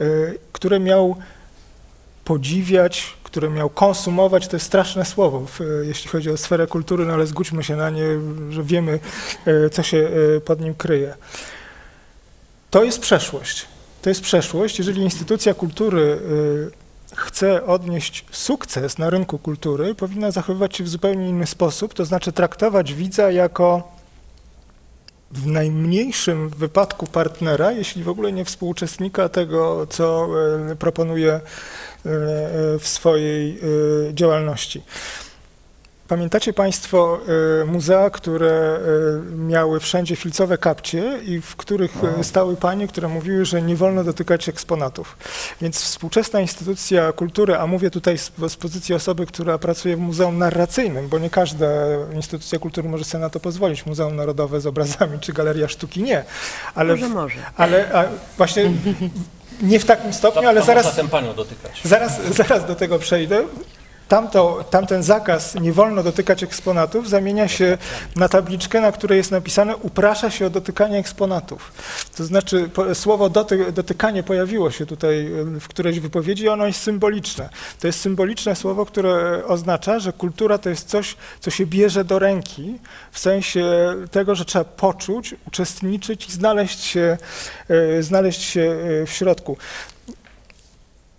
Speaker 9: y, które miał podziwiać, które miał konsumować, to jest straszne słowo, jeśli chodzi o sferę kultury, no ale zgódźmy się na nie, że wiemy, e, co się e, pod nim kryje. To jest przeszłość. To jest przeszłość. Jeżeli instytucja kultury e, chce odnieść sukces na rynku kultury, powinna zachowywać się w zupełnie inny sposób, to znaczy traktować widza jako w najmniejszym wypadku partnera, jeśli w ogóle nie współuczestnika tego, co e, proponuje e, w swojej działalności. Pamiętacie Państwo e, muzea, które e, miały wszędzie filcowe kapcie i w których e, stały panie, które mówiły, że nie wolno dotykać eksponatów. Więc współczesna instytucja kultury, a mówię tutaj z, z pozycji osoby, która pracuje w muzeum narracyjnym, bo nie każda instytucja kultury może sobie na to pozwolić. Muzeum Narodowe z obrazami czy Galeria Sztuki nie. Ale,
Speaker 3: Może, może.
Speaker 9: ale a właśnie [LAUGHS] nie w takim stopniu,
Speaker 8: To,
Speaker 9: ale zaraz... Zaraz, zaraz do tego przejdę. Tamto, tamten zakaz nie wolno dotykać eksponatów zamienia się na tabliczkę, na której jest napisane uprasza się o dotykanie eksponatów. To znaczy po, słowo doty, dotykanie pojawiło się tutaj y, w którejś wypowiedzi i ono jest symboliczne. To jest symboliczne słowo, które oznacza, że kultura to jest coś, co się bierze do ręki, w sensie tego, że trzeba poczuć, uczestniczyć i znaleźć się, y, znaleźć się y, w środku.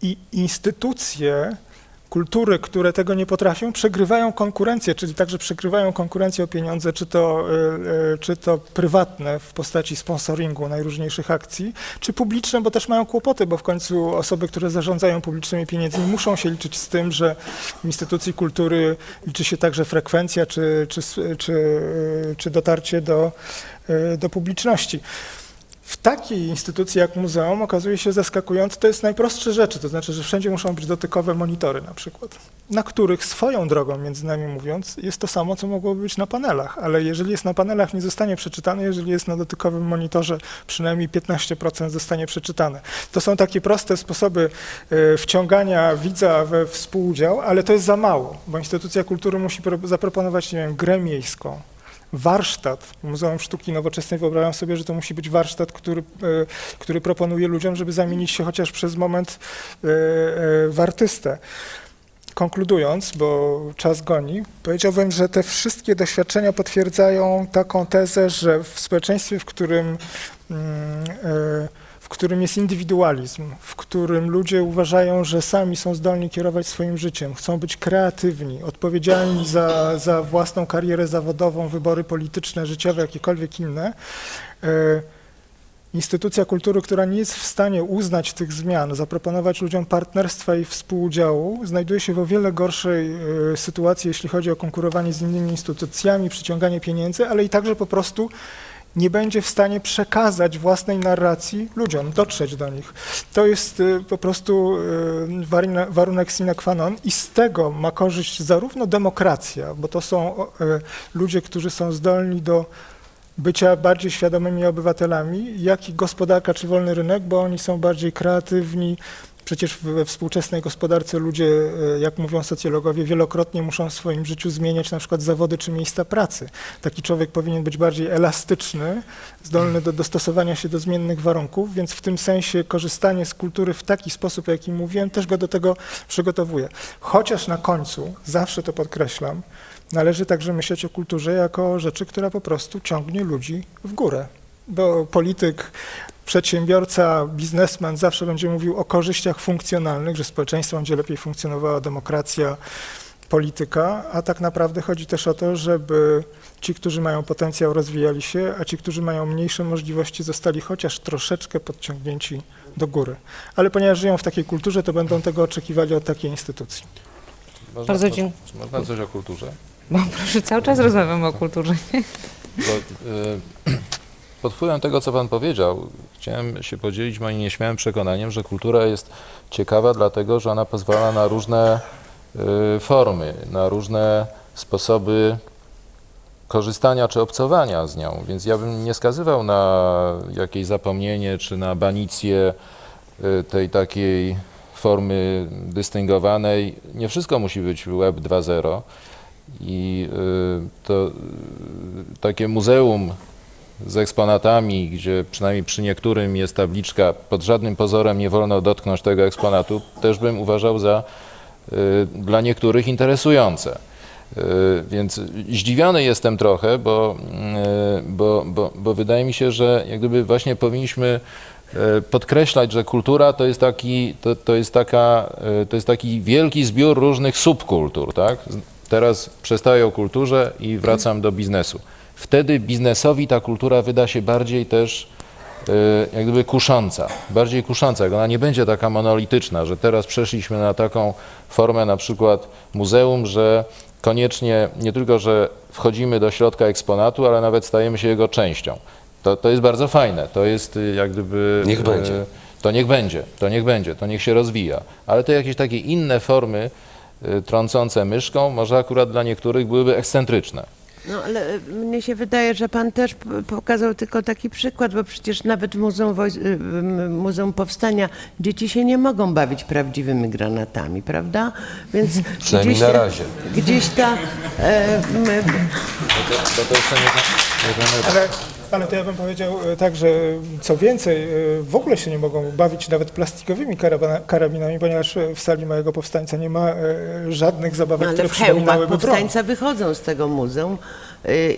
Speaker 9: I instytucje kultury, które tego nie potrafią, przegrywają konkurencję, czyli także przegrywają konkurencję o pieniądze, czy to, y, y, czy to prywatne w postaci sponsoringu najróżniejszych akcji, czy publiczne, bo też mają kłopoty, bo w końcu osoby, które zarządzają publicznymi pieniędzmi, muszą się liczyć z tym, że w instytucji kultury liczy się także frekwencja, czy, czy, czy, y, czy dotarcie do, do publiczności. W takiej instytucji jak muzeum okazuje się zaskakujące, to jest najprostsze rzeczy, to znaczy, że wszędzie muszą być dotykowe monitory na przykład, na których swoją drogą, między nami mówiąc, jest to samo, co mogłoby być na panelach, ale jeżeli jest na panelach, nie zostanie przeczytane, jeżeli jest na dotykowym monitorze, przynajmniej 15% zostanie przeczytane. To są takie proste sposoby e, wciągania widza we współudział, ale to jest za mało, bo instytucja kultury musi pro- zaproponować, nie wiem, grę miejską, warsztat. Muzeum Sztuki Nowoczesnej wyobrażam sobie, że to musi być warsztat, który, e, który proponuje ludziom, żeby zamienić się chociaż przez moment e, e, w artystę. Konkludując, bo czas goni, powiedziałbym, że te wszystkie doświadczenia potwierdzają taką tezę, że w społeczeństwie, w którym e, w którym jest indywidualizm, w którym ludzie uważają, że sami są zdolni kierować swoim życiem, chcą być kreatywni, odpowiedzialni za, za własną karierę zawodową, wybory polityczne, życiowe, jakiekolwiek inne. e, Instytucja kultury, która nie jest w stanie uznać tych zmian, zaproponować ludziom partnerstwa i współudziału, znajduje się w o wiele gorszej e, sytuacji, jeśli chodzi o konkurowanie z innymi instytucjami, przyciąganie pieniędzy, ale i także po prostu nie będzie w stanie przekazać własnej narracji ludziom, dotrzeć do nich. To jest y, po prostu y, warunek sine qua non i z tego ma korzyść zarówno demokracja, bo to są y, ludzie, którzy są zdolni do bycia bardziej świadomymi obywatelami, jak i gospodarka czy wolny rynek, bo oni są bardziej kreatywni. Przecież we współczesnej gospodarce ludzie, e, jak mówią socjologowie, wielokrotnie muszą w swoim życiu zmieniać na przykład zawody czy miejsca pracy. Taki człowiek powinien być bardziej elastyczny, zdolny do dostosowania się do zmiennych warunków, więc w tym sensie korzystanie z kultury w taki sposób, jakim mówiłem, też go do tego przygotowuje. Chociaż na końcu, zawsze to podkreślam, należy także myśleć o kulturze jako o rzeczy, która po prostu ciągnie ludzi w górę. Bo polityk, przedsiębiorca, biznesmen zawsze będzie mówił o korzyściach funkcjonalnych, że społeczeństwo będzie lepiej funkcjonowała, demokracja, polityka, a tak naprawdę chodzi też o to, żeby ci, którzy mają potencjał, rozwijali się, a ci, którzy mają mniejsze możliwości, zostali chociaż troszeczkę podciągnięci do góry. Ale ponieważ żyją w takiej kulturze, to będą tego oczekiwali od takiej instytucji.
Speaker 7: Można,
Speaker 1: Bardzo dziękuję.
Speaker 7: Można coś o kulturze?
Speaker 1: Bo proszę, cały czas rozmawiamy o kulturze.
Speaker 7: Bo, y, pod wpływem tego, co Pan powiedział, chciałem się podzielić moim nieśmiałym przekonaniem, że kultura jest ciekawa, dlatego że ona pozwala na różne y, formy, na różne sposoby korzystania czy obcowania z nią. Więc ja bym nie skazywał na jakieś zapomnienie czy na banicję y, tej takiej formy dystyngowanej. Nie wszystko musi być Web 2.0 i y, to y, takie muzeum z eksponatami, gdzie przynajmniej przy niektórym jest tabliczka, pod żadnym pozorem nie wolno dotknąć tego eksponatu, też bym uważał za y, dla niektórych interesujące. Y, Więc zdziwiony jestem trochę, bo, y, bo, bo, bo wydaje mi się, że jak gdyby właśnie powinniśmy y, podkreślać, że kultura to jest taki, to, to jest taka, to jest taki wielki zbiór różnych subkultur, tak? Teraz przestaję o kulturze i wracam do biznesu. Wtedy biznesowi ta kultura wyda się bardziej też e, jak gdyby kusząca, bardziej kusząca, ona nie będzie taka monolityczna, że teraz przeszliśmy na taką formę na przykład muzeum, że koniecznie nie tylko, że wchodzimy do środka eksponatu, ale nawet stajemy się jego częścią. To, to jest bardzo fajne, to jest y, jak gdyby...
Speaker 2: Niech
Speaker 7: e,
Speaker 2: będzie.
Speaker 7: To niech będzie, to niech będzie, to niech się rozwija. Ale te jakieś takie inne formy y, trącące myszką, może akurat dla niektórych byłyby ekscentryczne.
Speaker 3: No ale e, mnie się wydaje, że pan też pokazał tylko taki przykład, bo przecież nawet w Muzeum, Wojs- y, Muzeum Powstania dzieci się nie mogą bawić prawdziwymi granatami, prawda? Więc [LAUGHS]
Speaker 2: Przynajmniej
Speaker 3: gdzieś
Speaker 2: na
Speaker 3: ta-
Speaker 2: razie.
Speaker 3: Gdzieś ta... E, m,
Speaker 7: To, to jeszcze nie, nie
Speaker 9: Ale, ale to ja bym powiedział e, tak, że co więcej, e, w ogóle się nie mogą bawić nawet plastikowymi karabinami, ponieważ e, w sali małego powstańca nie ma żadnych zabawek,
Speaker 3: no, ale
Speaker 9: które
Speaker 3: w hełmach
Speaker 9: broń.
Speaker 3: powstańca wychodzą z tego muzeum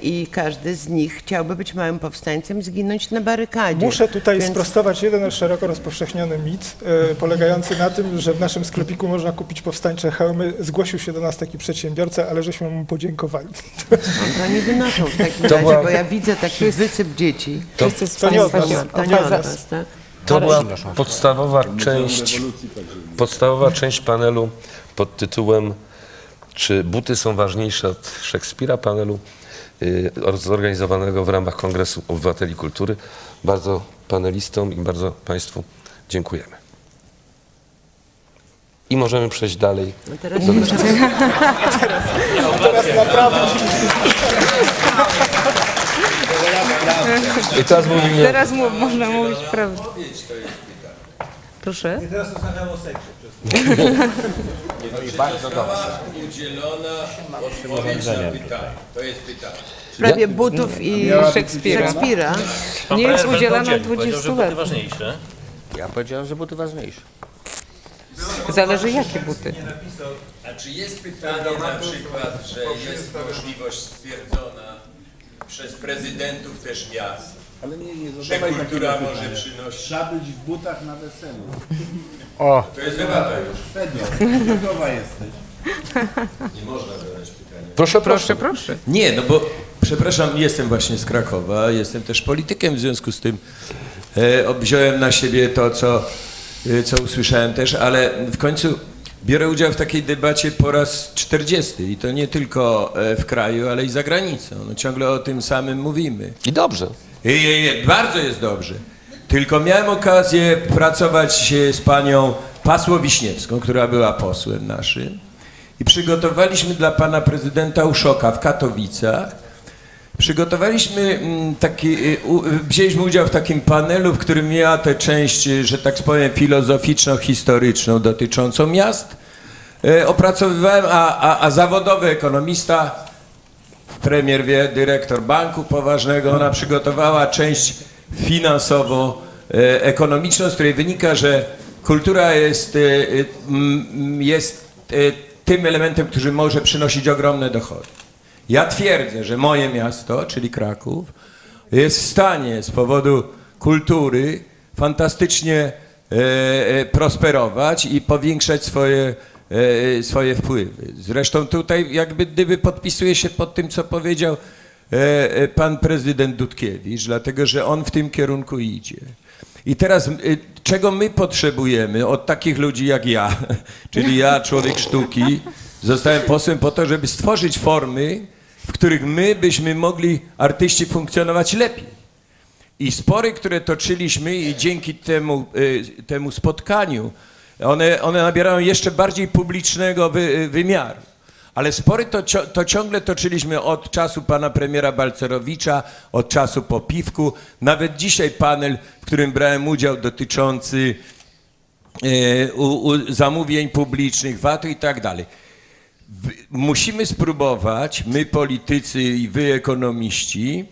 Speaker 3: i każdy z nich chciałby być małym powstańcem zginąć na barykadzie.
Speaker 9: Muszę tutaj
Speaker 3: Więc-
Speaker 9: sprostować jeden szeroko rozpowszechniony mit, e, polegający na tym, że w naszym sklepiku można kupić powstańcze hełmy. Zgłosił się do nas taki przedsiębiorca, ale żeśmy mu podziękowali.
Speaker 3: No to nie wynoszą w takim
Speaker 2: To
Speaker 3: razie,
Speaker 2: była-
Speaker 3: bo ja widzę taki wysyp dzieci.
Speaker 1: Wszyscy z
Speaker 9: to nie od
Speaker 1: Państwa
Speaker 9: nas.
Speaker 3: To nie od was, tak?
Speaker 2: To była podstawowa część, podstawowa część panelu pod tytułem Czy buty są ważniejsze od Szekspira? Panelu y, zorganizowanego w ramach Kongresu Obywateli Kultury. Bardzo panelistom i bardzo Państwu dziękujemy. I możemy przejść dalej.
Speaker 3: No teraz
Speaker 2: I teraz mówimy
Speaker 1: Teraz mu, można mówić prawdę. Proszę.
Speaker 4: Teraz rozmawiamy o seksie. [LAUGHS] Udzielona odpowiedź na pytanie. To jest pytanie.
Speaker 3: w sprawie butów i
Speaker 1: Szekspira.
Speaker 3: Szekspira.
Speaker 1: Nie jest udzielana od
Speaker 8: Powiedział,
Speaker 1: 20
Speaker 8: że buty
Speaker 1: lat.
Speaker 8: ważniejsze.
Speaker 5: Ja powiedziałem, że buty ważniejsze.
Speaker 1: Zależy jakie buty.
Speaker 4: A czy jest pytanie na przykład, że jest możliwość stwierdzona przez prezydentów też miast,
Speaker 10: Ale nie, nie
Speaker 4: że
Speaker 10: zadawaj
Speaker 4: kultura
Speaker 10: takiego
Speaker 4: może
Speaker 10: pytania.
Speaker 4: przynosić...
Speaker 10: Trzeba być w butach na weselu.
Speaker 6: O,
Speaker 4: To jest debata już.
Speaker 10: Fedor, gotowa jesteś.
Speaker 4: Nie można zadać pytania.
Speaker 2: Proszę,
Speaker 1: Proszę,
Speaker 2: proszę.
Speaker 1: proszę.
Speaker 4: Nie, no bo przepraszam, jestem właśnie z Krakowa, jestem też politykiem, w związku z tym e, wziąłem na siebie to, co, e, co usłyszałem też, ale w końcu biorę udział w takiej debacie po raz 40 i to nie tylko e, w kraju, ale i za granicą. No, ciągle o tym samym mówimy.
Speaker 2: I dobrze.
Speaker 4: I, bardzo jest dobrze. Tylko miałem okazję pracować z panią Pasło-Wiśniewską, która była posłem naszym i przygotowaliśmy dla pana prezydenta Uszoka w Katowicach Przygotowaliśmy mm, taki, y, wzięliśmy udział w takim panelu, w którym miała tę część, y, że tak powiem, filozoficzno-historyczną dotyczącą miast. E, Opracowywałem, a, a, a zawodowy ekonomista, premier wie, dyrektor banku poważnego, ona przygotowała część finansowo-ekonomiczną, z której wynika, że kultura jest, y, mm, jest tym elementem, który może przynosić ogromne dochody. Ja twierdzę, że moje miasto, czyli Kraków, jest w stanie z powodu kultury fantastycznie e, e, prosperować i powiększać swoje, e, swoje wpływy. Zresztą tutaj jakby gdyby podpisuję się pod tym, co powiedział e, e, pan prezydent Dudkiewicz, dlatego że on w tym kierunku idzie. I teraz, czego my potrzebujemy od takich ludzi jak ja, [LAUGHS] czyli ja, człowiek sztuki, zostałem posłem po to, żeby stworzyć formy, w których my byśmy mogli, artyści, funkcjonować lepiej. I spory, które toczyliśmy i dzięki temu, temu spotkaniu, one, one nabierają jeszcze bardziej publicznego wy, wymiaru. Ale spory to, to ciągle toczyliśmy od czasu pana premiera Balcerowicza, od czasu po piwku. Nawet dzisiaj panel, w którym brałem udział dotyczący e, u, u zamówień publicznych, VAT-u i tak dalej. Musimy spróbować, my politycy i wy ekonomiści,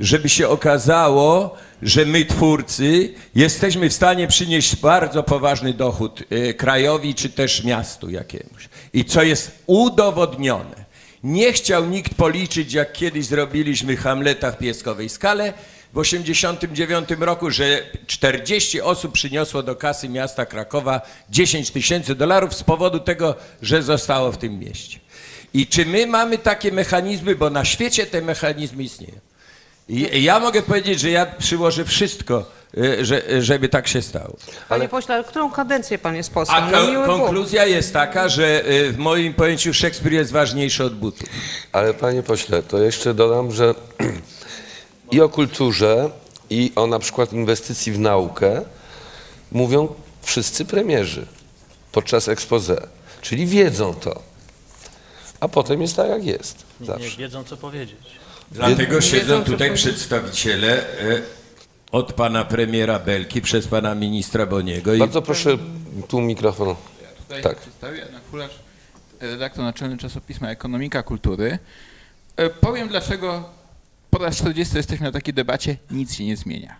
Speaker 4: żeby się okazało, że my twórcy jesteśmy w stanie przynieść bardzo poważny dochód e, krajowi czy też miastu jakiemuś. I co jest udowodnione. Nie chciał nikt policzyć, jak kiedyś zrobiliśmy Hamleta w Pieskowej Skale w 1989 roku, że 40 osób przyniosło do kasy miasta Krakowa 10 tysięcy dolarów z powodu tego, że zostało w tym mieście. I czy my mamy takie mechanizmy, bo na świecie te mechanizmy istnieją. Ja mogę powiedzieć, że ja przyłożę wszystko, y, że, żeby tak się stało.
Speaker 1: Panie pośle, ale którą kadencję pan jest posłem?
Speaker 4: A ko-
Speaker 1: miły Bóg.
Speaker 4: konkluzja jest taka, że y, w moim pojęciu Szekspir jest ważniejszy od butów.
Speaker 2: Ale panie pośle, to jeszcze dodam, że [CLEARS THROAT] i o kulturze, i o na przykład inwestycji w naukę mówią wszyscy premierzy podczas expose. Czyli wiedzą to. A potem jest tak, jak jest.
Speaker 8: Nie
Speaker 2: Zawsze.
Speaker 8: wiedzą, co powiedzieć.
Speaker 4: Dlatego siedzą tutaj przedstawiciele y, od pana premiera Belki przez pana ministra Boniego. I
Speaker 2: Bardzo proszę, tu mikrofon.
Speaker 11: Tutaj
Speaker 2: Tak.
Speaker 11: przedstawię Jan Kularz, redaktor naczelny czasopisma Ekonomika Kultury. E, Powiem dlaczego po raz 40 jesteśmy na takiej debacie, nic się nie zmienia.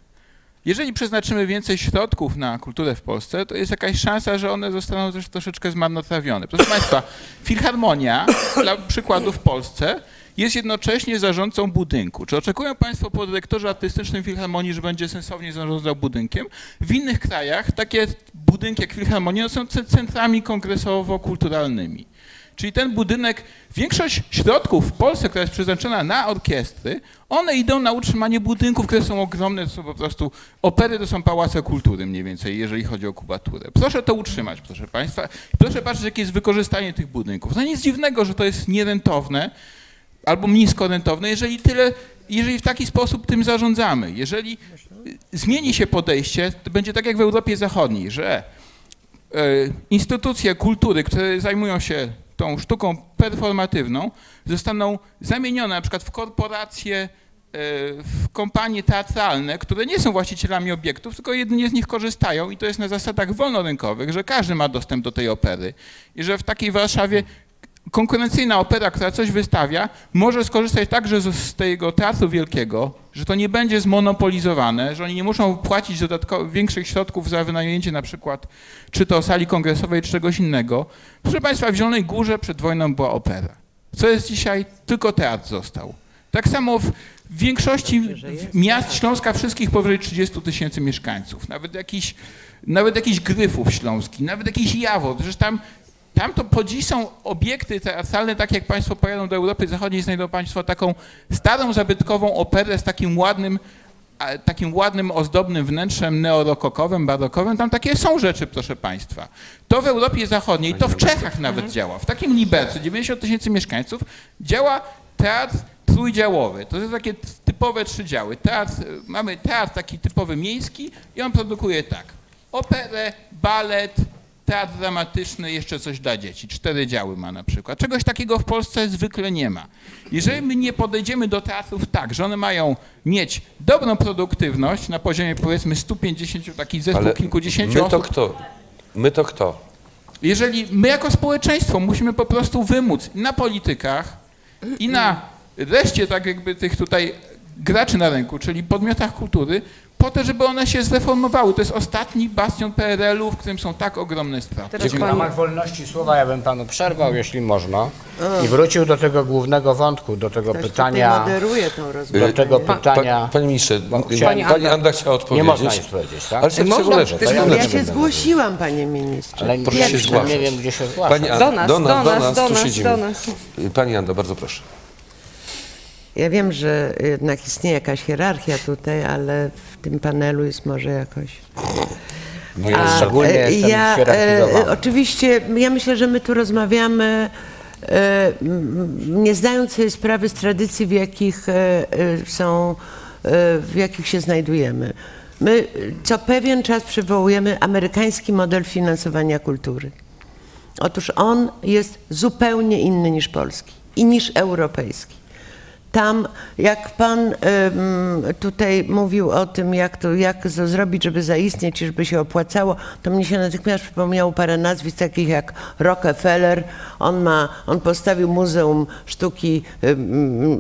Speaker 11: Jeżeli przeznaczymy więcej środków na kulturę w Polsce, to jest jakaś szansa, że one zostaną też troszeczkę zmarnotrawione. Proszę Państwa, Filharmonia, dla przykładu w Polsce, jest jednocześnie zarządcą budynku. Czy oczekują Państwo po dyrektorze artystycznym Filharmonii, że będzie sensownie zarządzał budynkiem? W innych krajach takie budynki jak Filharmonia no są ce- centrami kongresowo-kulturalnymi. Czyli ten budynek, większość środków w Polsce, która jest przeznaczona na orkiestry, one idą na utrzymanie budynków, które są ogromne, to są po prostu, opery to są pałace kultury mniej więcej, jeżeli chodzi o kubaturę. Proszę to utrzymać, proszę Państwa. Proszę patrzeć, jakie jest wykorzystanie tych budynków. No nic dziwnego, że to jest nierentowne, albo nisko rentowne, jeżeli tyle, jeżeli w taki sposób tym zarządzamy. Jeżeli y, zmieni się podejście, to będzie tak jak w Europie Zachodniej, że e, instytucje kultury, które zajmują się tą sztuką performatywną, zostaną zamienione na przykład w korporacje, e, w kompanie teatralne, które nie są właścicielami obiektów, tylko jedynie z nich korzystają i to jest na zasadach wolnorynkowych, że każdy ma dostęp do tej opery i że w takiej Warszawie konkurencyjna opera, która coś wystawia, może skorzystać także z, tego teatru wielkiego, że to nie będzie zmonopolizowane, że oni nie muszą płacić dodatkowo większych środków za wynajęcie na przykład czy to sali kongresowej, czy czegoś innego. Proszę Państwa, w Zielonej Górze przed wojną była opera. Co jest dzisiaj? Tylko teatr został. Tak samo w większości miast Śląska wszystkich powyżej 30 tysięcy mieszkańców. Nawet jakiś, nawet jakiś Gryfów Śląski, nawet jakiś Jawor. Przecież tam tam to po dziś są obiekty teatralne, tak jak Państwo pojadą do Europy Zachodniej, znajdą Państwo taką starą, zabytkową operę z takim ładnym, takim ładnym, ozdobnym wnętrzem neorokokowym, barokowym. Tam takie są rzeczy, proszę Państwa. To w Europie Zachodniej, to w Czechach nawet działa. W takim Libercu, 90 tysięcy mieszkańców, działa teatr trójdziałowy. To są takie typowe trzy działy. Teatr, mamy teatr taki typowy miejski i on produkuje tak. Operę, balet, teatr dramatyczny, jeszcze coś dla dzieci. Cztery działy ma na przykład. Czegoś takiego w Polsce zwykle nie ma. Jeżeli my nie podejdziemy do teatrów tak, że one mają mieć dobrą produktywność na poziomie powiedzmy 150, taki zespół
Speaker 2: Ale
Speaker 11: kilkudziesięciu
Speaker 2: my to
Speaker 11: osób,
Speaker 2: kto? My to kto?
Speaker 11: jeżeli my jako społeczeństwo musimy po prostu wymóc na politykach i na reszcie tak jakby tych tutaj graczy na rynku, czyli podmiotach kultury, po to, żeby one się zreformowały. To jest ostatni bastion PRL-u, w którym są tak ogromne straty.
Speaker 1: Teraz
Speaker 6: W ramach wolności słowa ja bym panu przerwał, jeśli można, i wrócił do tego głównego wątku, do tego
Speaker 3: Ktoś
Speaker 6: pytania.
Speaker 3: moderuje tą rozmowę.
Speaker 6: Do tego
Speaker 3: nie?
Speaker 6: pytania.
Speaker 2: Pa, panie ministrze, pani, pani Anda chciała
Speaker 6: Nie
Speaker 2: odpowiedzieć.
Speaker 6: można nic powiedzieć, tak?
Speaker 2: Ale
Speaker 1: Można,
Speaker 3: Ja
Speaker 2: sekundeczkę.
Speaker 3: się zgłosiłam, panie ministrze.
Speaker 6: Ale
Speaker 2: Proszę się zgłaszać.
Speaker 6: nie wiem, gdzie się zgłaszać.
Speaker 2: Pani An-
Speaker 1: do nas, do nas, do nas,
Speaker 2: siedzimy.
Speaker 1: do nas.
Speaker 2: Pani Anda, bardzo proszę.
Speaker 3: Ja wiem, że jednak istnieje jakaś hierarchia tutaj, ale w tym panelu jest może jakoś.
Speaker 2: No ja
Speaker 6: szczególnie
Speaker 3: e,
Speaker 6: jestem
Speaker 3: ja,
Speaker 6: hierarchizowany.
Speaker 3: oczywiście, ja myślę, że my tu rozmawiamy, e, nie zdając sobie sprawy z tradycji, w jakich e, e, są, e, w jakich się znajdujemy. My co pewien czas przywołujemy amerykański model finansowania kultury. Otóż on jest zupełnie inny niż polski i niż europejski. Tam, jak pan tutaj mówił o tym, jak to jak to zrobić, żeby zaistnieć i żeby się opłacało, to mnie się natychmiast przypomniało parę nazwisk takich jak Rockefeller. On, ma, on postawił Muzeum Sztuki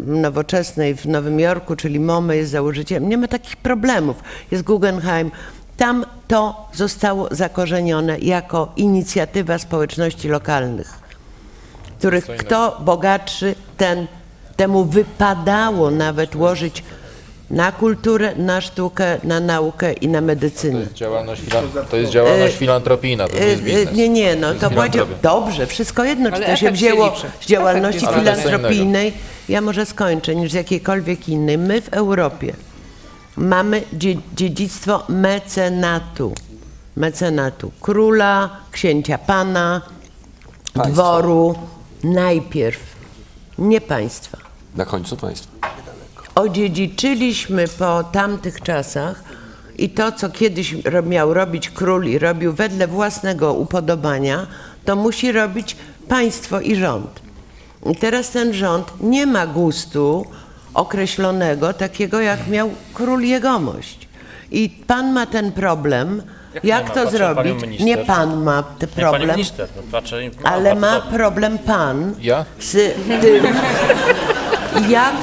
Speaker 3: Nowoczesnej w Nowym Jorku, czyli MoMA jest założycielem. Nie ma takich problemów. Jest Guggenheim. Tam to zostało zakorzenione jako inicjatywa społeczności lokalnych których kto bogatszy, ten, temu wypadało nawet łożyć Na kulturę, na sztukę, na naukę i na
Speaker 7: To
Speaker 3: medycynę.
Speaker 7: jest działalność, to jest działalność filantropijna, to nie jest
Speaker 3: E, e,
Speaker 7: biznes.
Speaker 3: Nie, nie, no to
Speaker 7: filantropia.
Speaker 3: będzie dobrze, wszystko jedno, czy to się wzięło z działalności
Speaker 7: to
Speaker 3: filantropijnej, ja może skończę, niż z jakiejkolwiek innej. My w Europie mamy dzie dziedzictwo mecenatu. Mecenatu króla, księcia pana,
Speaker 2: Państwa.
Speaker 3: dworu, najpierw, nie państwa
Speaker 2: Na końcu państwa.
Speaker 3: odziedziczyliśmy po tamtych czasach i to, co kiedyś miał robić król i robił wedle własnego upodobania, to musi robić państwo i rząd. I teraz ten rząd nie ma gustu określonego, takiego jak miał król jegomość. I pan ma ten problem,
Speaker 8: Jak
Speaker 3: jak to
Speaker 8: Patrzę
Speaker 3: zrobić. Nie pan ma ten problem,
Speaker 8: minister, no patrzę
Speaker 3: ale ma problem pan
Speaker 7: Ja?
Speaker 3: z tym, [LAUGHS] jak,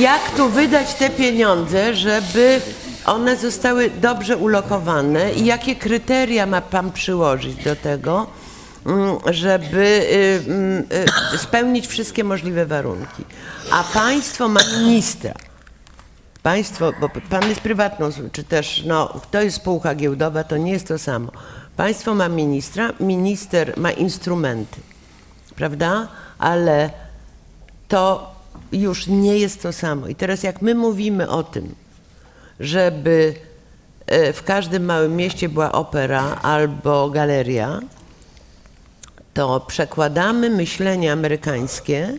Speaker 3: jak tu wydać te pieniądze, żeby one zostały dobrze ulokowane i jakie kryteria ma pan przyłożyć do tego, mm, żeby y, mm, y, spełnić wszystkie możliwe warunki. A państwo ma ministra. Państwo, bo pan jest prywatną, czy też no, to jest spółka giełdowa, to nie jest to samo. Państwo ma ministra, minister ma instrumenty, prawda? Ale to już nie jest to samo. I teraz jak my mówimy o tym, żeby e, w każdym małym mieście była opera albo galeria, to przekładamy myślenie amerykańskie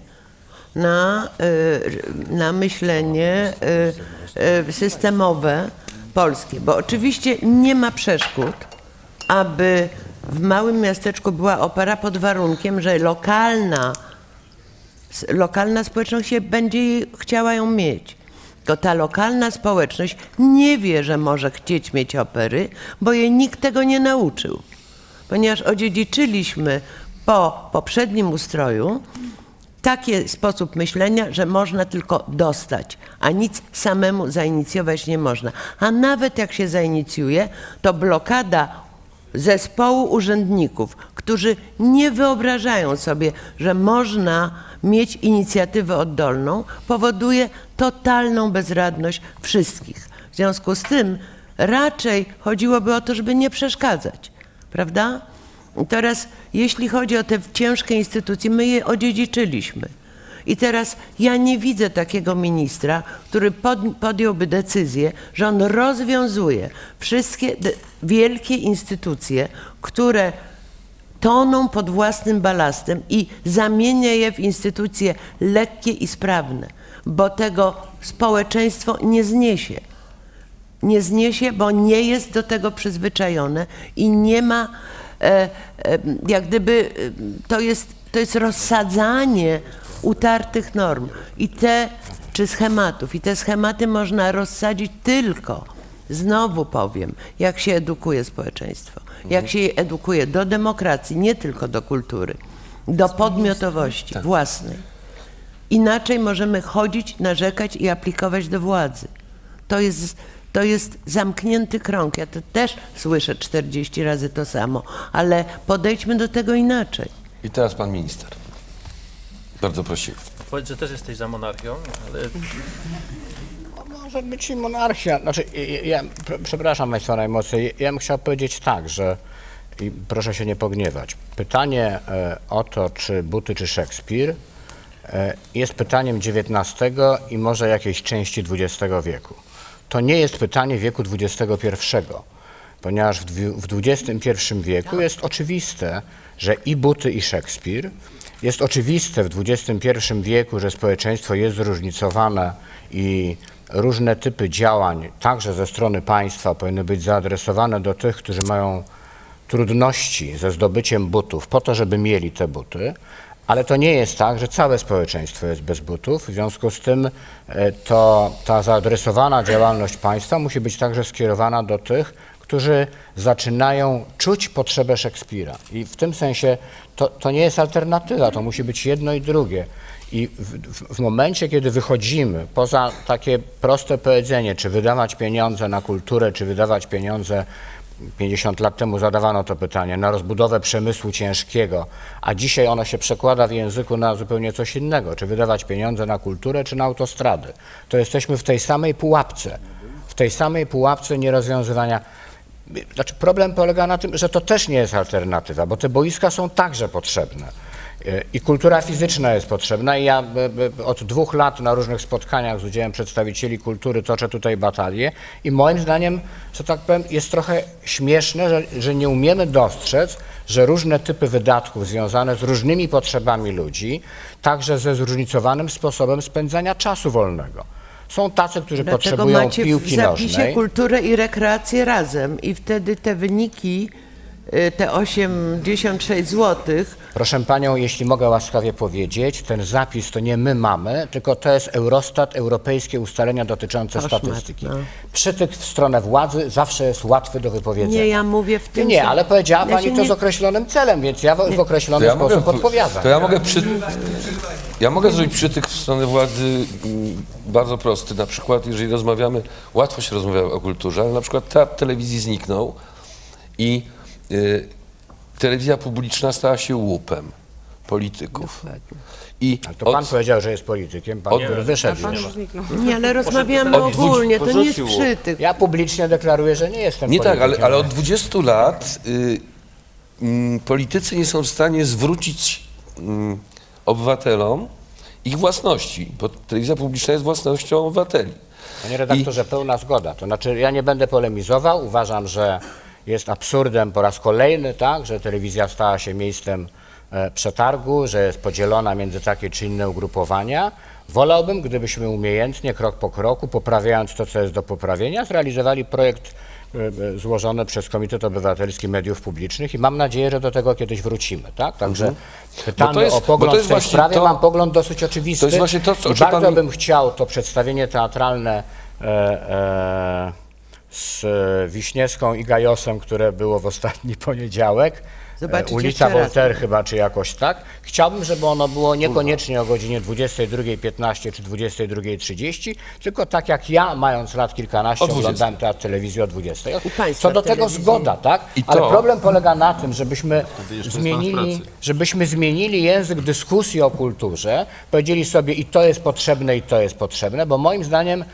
Speaker 3: na, e, na myślenie e, systemowe polskie. Bo oczywiście nie ma przeszkód, aby w małym miasteczku była opera pod warunkiem, że lokalna lokalna społeczność się będzie chciała ją mieć. To ta lokalna społeczność nie wie, że może chcieć mieć opery, bo jej nikt tego nie nauczył. Ponieważ odziedziczyliśmy po poprzednim ustroju taki sposób myślenia, że można tylko dostać, a nic samemu zainicjować nie można. A nawet jak się zainicjuje, to blokada zespołu urzędników, którzy nie wyobrażają sobie, że można mieć inicjatywę oddolną, powoduje totalną bezradność wszystkich. W związku z tym raczej chodziłoby o to, żeby nie przeszkadzać, prawda? Teraz, jeśli chodzi o te ciężkie instytucje, my je odziedziczyliśmy. I teraz ja nie widzę takiego ministra, który pod, podjąłby decyzję, że on rozwiązuje wszystkie wielkie instytucje, które toną pod własnym balastem i zamienia je w instytucje lekkie i sprawne, bo tego społeczeństwo nie zniesie nie zniesie, bo nie jest do tego przyzwyczajone i nie ma, e, e, jak gdyby, e, to jest, to jest rozsadzanie utartych norm i te, czy schematów. I te schematy można rozsadzić tylko, znowu powiem, jak się edukuje społeczeństwo, jak się je edukuje do demokracji, nie tylko do kultury, do podmiotowości własnej. Inaczej możemy chodzić, narzekać i aplikować do władzy. To jest, to jest zamknięty krąg. Ja to też słyszę 40 razy to samo, ale podejdźmy do tego inaczej.
Speaker 2: I teraz pan minister. Bardzo prosimy.
Speaker 8: Powiedz, że też jesteś za monarchią, ale
Speaker 6: Może być i monarchia. Znaczy, ja, ja, pr- przepraszam Państwa najmocniej. Ja, bym chciał powiedzieć tak, że i proszę się nie pogniewać. Pytanie e, o to, czy Buty, czy Szekspir, e, jest pytaniem XIX i może jakiejś części XX wieku. To nie jest pytanie wieku XXI, ponieważ w, XXI wieku jest oczywiste, że i Buty, i Szekspir, jest oczywiste w XXI wieku, że społeczeństwo jest zróżnicowane i różne typy działań, także ze strony państwa, powinny być zaadresowane do tych, którzy mają trudności ze zdobyciem butów, po to, żeby mieli te buty, ale to nie jest tak, że całe społeczeństwo jest bez butów. W związku z tym e, to ta zaadresowana działalność państwa musi być także skierowana do tych, którzy zaczynają czuć potrzebę Szekspira. I w tym sensie to, to nie jest alternatywa, to musi być jedno i drugie. I w, w, momencie, kiedy wychodzimy poza takie proste powiedzenie, czy wydawać pieniądze na kulturę, czy wydawać pieniądze 50 lat temu zadawano to pytanie, na rozbudowę przemysłu ciężkiego, a dzisiaj ono się przekłada w języku na zupełnie coś innego, czy wydawać pieniądze na kulturę, czy na autostrady. To jesteśmy w tej samej pułapce, w tej samej pułapce nierozwiązywania. Znaczy problem polega na tym, że to też nie jest alternatywa, bo te boiska są także potrzebne. E, I kultura fizyczna jest potrzebna i ja b, b, od dwóch lat na różnych spotkaniach z udziałem przedstawicieli kultury toczę tutaj batalię i moim zdaniem, że tak powiem, jest trochę śmieszne, że, że nie umiemy dostrzec, że różne typy wydatków związane z różnymi potrzebami ludzi, także ze zróżnicowanym sposobem spędzania czasu wolnego. Są tacy, którzy
Speaker 3: Dlatego
Speaker 6: potrzebują
Speaker 3: macie w
Speaker 6: piłki
Speaker 3: zapisie
Speaker 6: nożnej.
Speaker 3: kulturę i rekreację razem i wtedy te wyniki, te 86 złotych,
Speaker 6: Proszę Panią, jeśli mogę łaskawie powiedzieć, ten zapis to nie my mamy, tylko to jest Eurostat, europejskie ustalenia dotyczące statystyki.
Speaker 3: no.
Speaker 6: Przytyk w stronę władzy zawsze jest łatwy do wypowiedzenia.
Speaker 3: nie, ja mówię w tym...
Speaker 6: nie, ale powiedziała
Speaker 3: ja
Speaker 6: Pani to
Speaker 3: nie-
Speaker 6: z określonym celem, więc ja w, w określony
Speaker 2: ja
Speaker 6: sposób
Speaker 2: mogę,
Speaker 6: odpowiadam.
Speaker 2: to ja mogę, przy, ja mogę zrobić przytyk w stronę władzy mm, bardzo prosty. Na przykład, jeżeli rozmawiamy, łatwo się rozmawia o kulturze, ale na przykład teatr telewizji zniknął i y, telewizja publiczna stała się łupem polityków. I
Speaker 6: Ale to Pan
Speaker 2: od-
Speaker 6: powiedział, że jest politykiem, Pan
Speaker 2: Od-
Speaker 6: który wyszedł.
Speaker 1: Pan.
Speaker 3: Nie, ale rozmawiamy
Speaker 2: od
Speaker 3: ogólnie, to nie jest przytyk.
Speaker 6: Ja publicznie deklaruję, że nie jestem
Speaker 2: Nie
Speaker 6: politykiem.
Speaker 2: tak, ale, ale od 20 lat y, mm, politycy nie są w stanie zwrócić mm, obywatelom ich własności, bo telewizja publiczna jest własnością obywateli.
Speaker 6: Panie redaktorze, pełna zgoda. To znaczy, ja nie będę polemizował. Uważam, że jest absurdem po raz kolejny, tak, że telewizja stała się miejscem e, przetargu, że jest podzielona między takie czy inne ugrupowania. Wolałbym, gdybyśmy umiejętnie, krok po kroku, poprawiając to, co jest do poprawienia, zrealizowali projekt e, e, złożony przez Komitet Obywatelski Mediów Publicznych i mam nadzieję, że do tego kiedyś wrzucimy, tak? Także pytamy
Speaker 2: Bo to jest-
Speaker 6: o pogląd
Speaker 2: to jest
Speaker 6: w tej sprawie.
Speaker 2: to-
Speaker 6: mam pogląd dosyć oczywisty
Speaker 2: to jest właśnie to, co-
Speaker 6: i bardzo
Speaker 2: pan
Speaker 6: bym chciał to przedstawienie teatralne e, e, z Wiśniewską i Gajosem, które było w ostatni [LAUGHS] poniedziałek. E, ulica
Speaker 3: jeszcze raz.
Speaker 6: Voltaire chyba, czy jakoś tak. Chciałbym, żeby ono było niekoniecznie o godzinie 22.15 czy 22.30, tylko tak jak ja, mając lat kilkanaście,
Speaker 2: O 20.
Speaker 6: oglądałem teatr telewizji o 20.
Speaker 3: U państwa
Speaker 6: Co do tego
Speaker 3: telewizji.
Speaker 6: zgoda, tak?
Speaker 2: I
Speaker 6: Ale
Speaker 2: to-
Speaker 6: problem polega na tym, żebyśmy zmienili, żebyśmy zmienili język dyskusji o kulturze, powiedzieli sobie i to jest potrzebne, i to jest potrzebne, bo moim zdaniem e,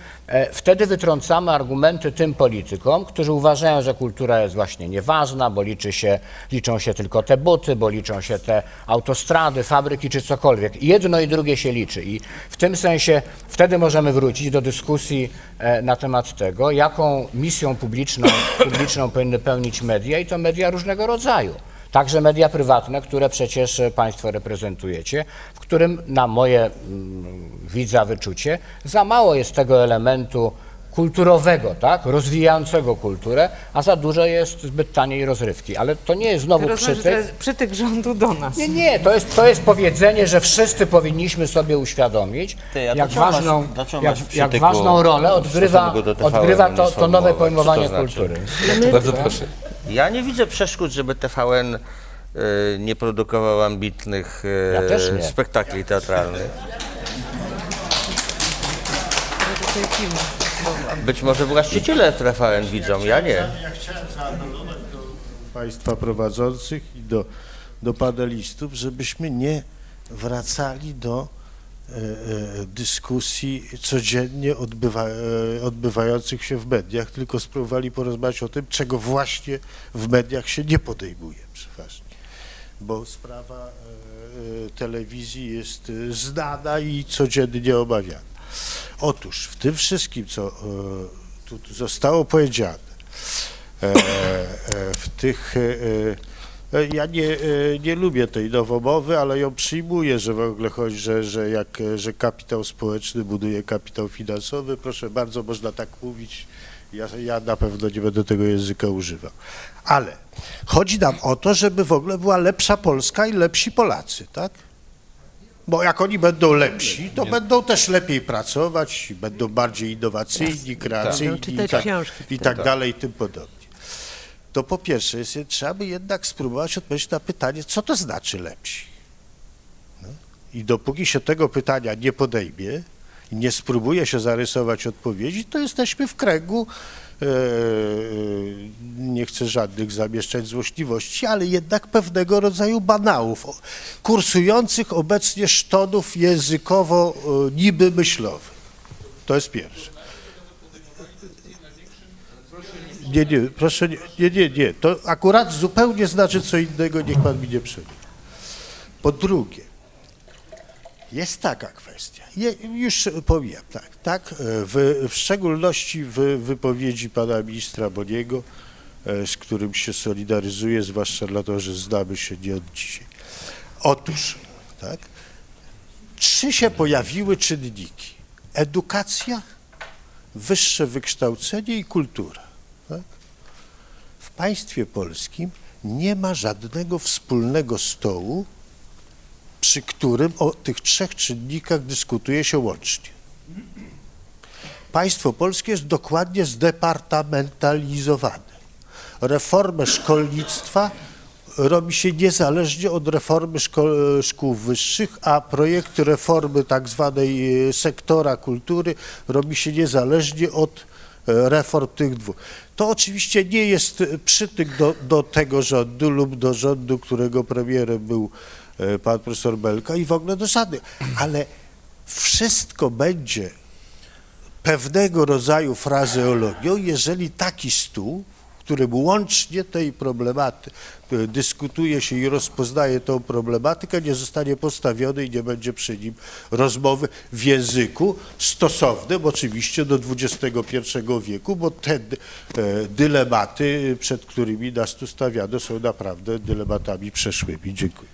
Speaker 6: wtedy wytrącamy argumenty tym politykom, którzy uważają, że kultura jest właśnie nieważna, bo liczy się, liczą się tylko te buty, bo liczą się te autostrady, fabryki czy cokolwiek. Jedno i drugie się liczy i w tym sensie wtedy możemy wrócić do dyskusji e, na temat tego, jaką misją publiczną, publiczną powinny pełnić media i to media różnego rodzaju. Także media prywatne, które przecież e, Państwo reprezentujecie, w którym na moje mm, widza wyczucie za mało jest tego elementu kulturowego, tak, rozwijającego kulturę, a za dużo jest zbyt taniej rozrywki. Ale to nie jest znowu
Speaker 1: Rozumiem,
Speaker 6: przytyk.
Speaker 1: przytyk rządu do nas.
Speaker 6: Nie, nie, to jest, to jest powiedzenie, że wszyscy powinniśmy sobie uświadomić,
Speaker 5: Ty,
Speaker 6: jak,
Speaker 5: masz-
Speaker 6: ważną, jak,
Speaker 5: masz
Speaker 6: jak
Speaker 5: przytyku
Speaker 6: ważną rolę odgrywa, odgrywa to, to nowe pojmowanie
Speaker 5: to znaczy?
Speaker 6: kultury.
Speaker 2: Bardzo proszę.
Speaker 5: Ja nie widzę przeszkód, żeby TVN y, nie produkował ambitnych y,
Speaker 6: Ja też nie.
Speaker 5: spektakli teatralnych. Być może właściciele TVN widzą, ja nie.
Speaker 10: Ja chciałem zaapelować do Państwa prowadzących i do, do panelistów, żebyśmy nie wracali do dyskusji codziennie odbywa, e, odbywających się w mediach, tylko spróbowali porozmawiać o tym, czego właśnie w mediach się nie podejmuje przeważnie. Bo sprawa e, e, telewizji jest znana i codziennie omawiana. Otóż w tym wszystkim, co tu zostało powiedziane, w tych. E, Ja nie, e, nie lubię tej nowomowy, ale ją przyjmuję, że w ogóle chodzi, że, że, jak, e, że kapitał społeczny buduje kapitał finansowy. Proszę bardzo, można tak mówić. Ja, ja na pewno nie będę tego języka używał. Ale chodzi nam o to, żeby w ogóle była lepsza Polska i lepsi Polacy, tak? Bo jak oni będą lepsi, to będą też lepiej pracować, będą bardziej innowacyjni, kreacyjni i tak, i tak dalej i tym podobnie. To po pierwsze, jest, trzeba by jednak spróbować odpowiedzieć na pytanie, co to znaczy lepsi. No. I dopóki się tego pytania nie podejmie nie spróbuje się zarysować odpowiedzi, to jesteśmy w kręgu e, nie chcę żadnych zamieszczać złośliwości, ale jednak pewnego rodzaju banałów, kursujących obecnie sztonów językowo e, niby myślowych. To jest pierwsze. Nie, nie, proszę, nie, nie, nie. To akurat zupełnie znaczy co innego, niech pan mi nie przerywa. Po drugie, jest taka kwestia, Je, już pomijam, tak, tak, w, w szczególności w wypowiedzi pana ministra Boniego, e, z którym się solidaryzuję, zwłaszcza dlatego, że znamy się nie od dzisiaj. Otóż, tak, trzy się pojawiły czynniki. Edukacja, wyższe wykształcenie i kultura. Państwie polskim nie ma żadnego wspólnego stołu, przy którym o tych trzech czynnikach dyskutuje się łącznie. Państwo polskie jest dokładnie zdepartamentalizowane. Reformę szkolnictwa robi się niezależnie od reformy szko- szkół wyższych, a projekt reformy tak zwanej e, sektora kultury robi się niezależnie od e, reform tych dwóch. To oczywiście nie jest e, przytyk do, do tego rządu lub do rządu, którego premierem był e, pan profesor Belka i w ogóle do żadnych, ale wszystko będzie pewnego rodzaju frazeologią, jeżeli taki stół, którym łącznie tej problematy e, dyskutuje się i rozpoznaje tą problematykę, nie zostanie postawiony i nie będzie przy nim rozmowy w języku stosownym oczywiście do XXI wieku, bo te e, dylematy, przed którymi nas tu stawiano, są naprawdę dylematami przeszłymi. Dziękuję.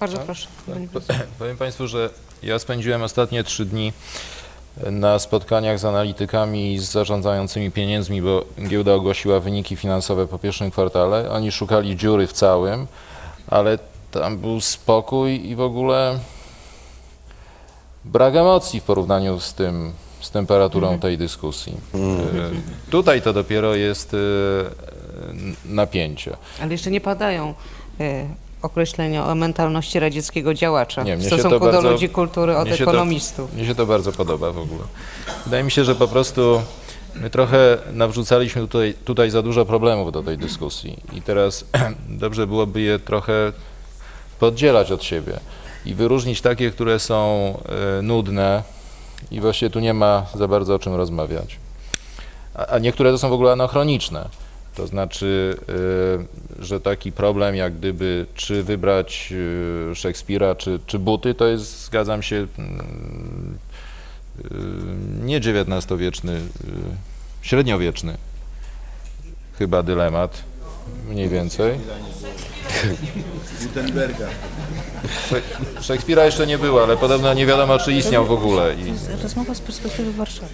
Speaker 1: Bardzo proszę.
Speaker 7: Po- Powiem Państwu, że ja spędziłem ostatnie trzy dni na spotkaniach z analitykami i z zarządzającymi pieniędzmi, bo giełda ogłosiła wyniki finansowe po pierwszym kwartale. Oni szukali dziury w całym, ale tam był spokój i w ogóle brak emocji w porównaniu z tym, z temperaturą tej dyskusji. E, Tutaj to dopiero jest e, napięcie.
Speaker 1: Ale jeszcze nie padają e, określenia o mentalności radzieckiego działacza
Speaker 7: Nie,
Speaker 1: w stosunku do
Speaker 7: bardzo-
Speaker 1: ludzi kultury od
Speaker 7: mnie się to-
Speaker 1: ekonomistów.
Speaker 7: Mnie się to bardzo podoba w ogóle. Wydaje mi się, że po prostu my trochę nawrzucaliśmy tutaj, tutaj za dużo problemów do tej dyskusji i teraz [CLEARS THROAT] dobrze byłoby je trochę poddzielać od siebie i wyróżnić takie, które są e, nudne i właściwie tu nie ma za bardzo o czym rozmawiać. A niektóre to są w ogóle anachroniczne. To znaczy, y, że taki problem jak gdyby, czy wybrać y, Szekspira, czy, czy buty, to jest, zgadzam się, mm, y, nie XIX-wieczny, średniowieczny chyba dylemat, mniej więcej.
Speaker 12: Gutenberga.
Speaker 7: Szek- Szekspira jeszcze nie było, ale podobno nie wiadomo, czy istniał w ogóle. I
Speaker 1: Rozmowa z perspektywy Warszawy.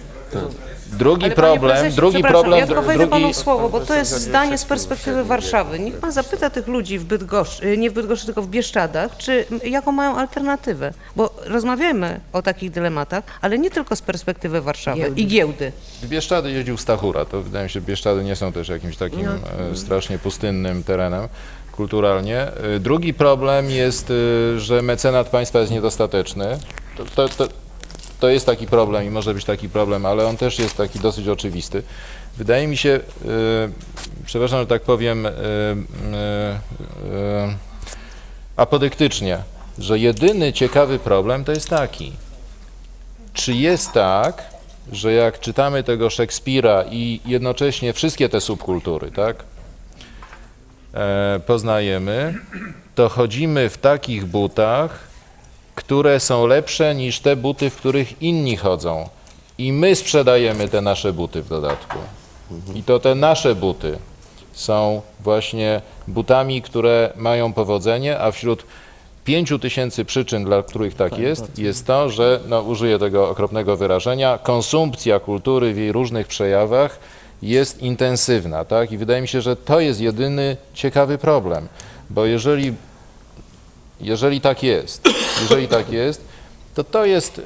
Speaker 7: Drugi
Speaker 1: Ale
Speaker 7: problem,
Speaker 1: prezesie,
Speaker 7: drugi problem,
Speaker 1: Ja tylko wejdę
Speaker 7: drugi,
Speaker 1: panu słowo, bo to jest zdanie z perspektywy Warszawy. Niech pan zapyta tych ludzi w Bydgoszczy, nie w Bydgoszczy, tylko w Bieszczadach, czy jaką mają alternatywę. Bo rozmawiamy o takich dylematach, ale nie tylko z perspektywy Warszawy i giełdy.
Speaker 7: W Bieszczady jeździł Stachura, to wydaje mi się, że Bieszczady nie są też jakimś takim e, strasznie pustynnym terenem kulturalnie. E, Drugi problem jest, e, że mecenat państwa jest niedostateczny. To, to, to, to jest taki problem i może być taki problem, ale on też jest taki dosyć oczywisty. Wydaje mi się, e, przepraszam, że tak powiem, e, e, apodyktycznie, że jedyny ciekawy problem to jest taki, czy jest tak, że jak czytamy tego Szekspira i jednocześnie wszystkie te subkultury, tak, e, poznajemy, to chodzimy w takich butach, które są lepsze niż te buty, w których inni chodzą. I my sprzedajemy te nasze buty w dodatku. I to te nasze buty są właśnie butami, które mają powodzenie, a wśród pięciu tysięcy przyczyn, dla których tak jest, jest to, że, no, użyję tego okropnego wyrażenia, konsumpcja kultury w jej różnych przejawach jest intensywna, tak? I wydaje mi się, że to jest jedyny ciekawy problem, bo jeżeli, jeżeli tak jest, jeżeli tak jest, to to jest, y,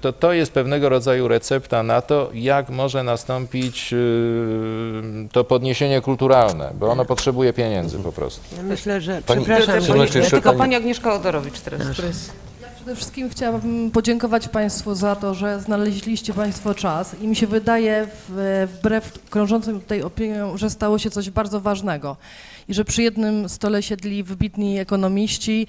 Speaker 7: to to jest pewnego rodzaju recepta na to, jak może nastąpić y, to podniesienie kulturalne, bo ono potrzebuje pieniędzy po prostu.
Speaker 3: Ja myślę, że,
Speaker 2: Pani-
Speaker 3: przepraszam,
Speaker 2: jeszcze
Speaker 3: nie-
Speaker 1: Tylko
Speaker 2: pani-
Speaker 1: pani Agnieszka Odorowicz teraz. jest-
Speaker 12: Przede wszystkim chciałabym podziękować Państwu za to, że znaleźliście Państwo czas i mi się wydaje, w- wbrew krążącym tutaj opiniom, że stało się coś bardzo ważnego i że przy jednym stole siedli wybitni ekonomiści,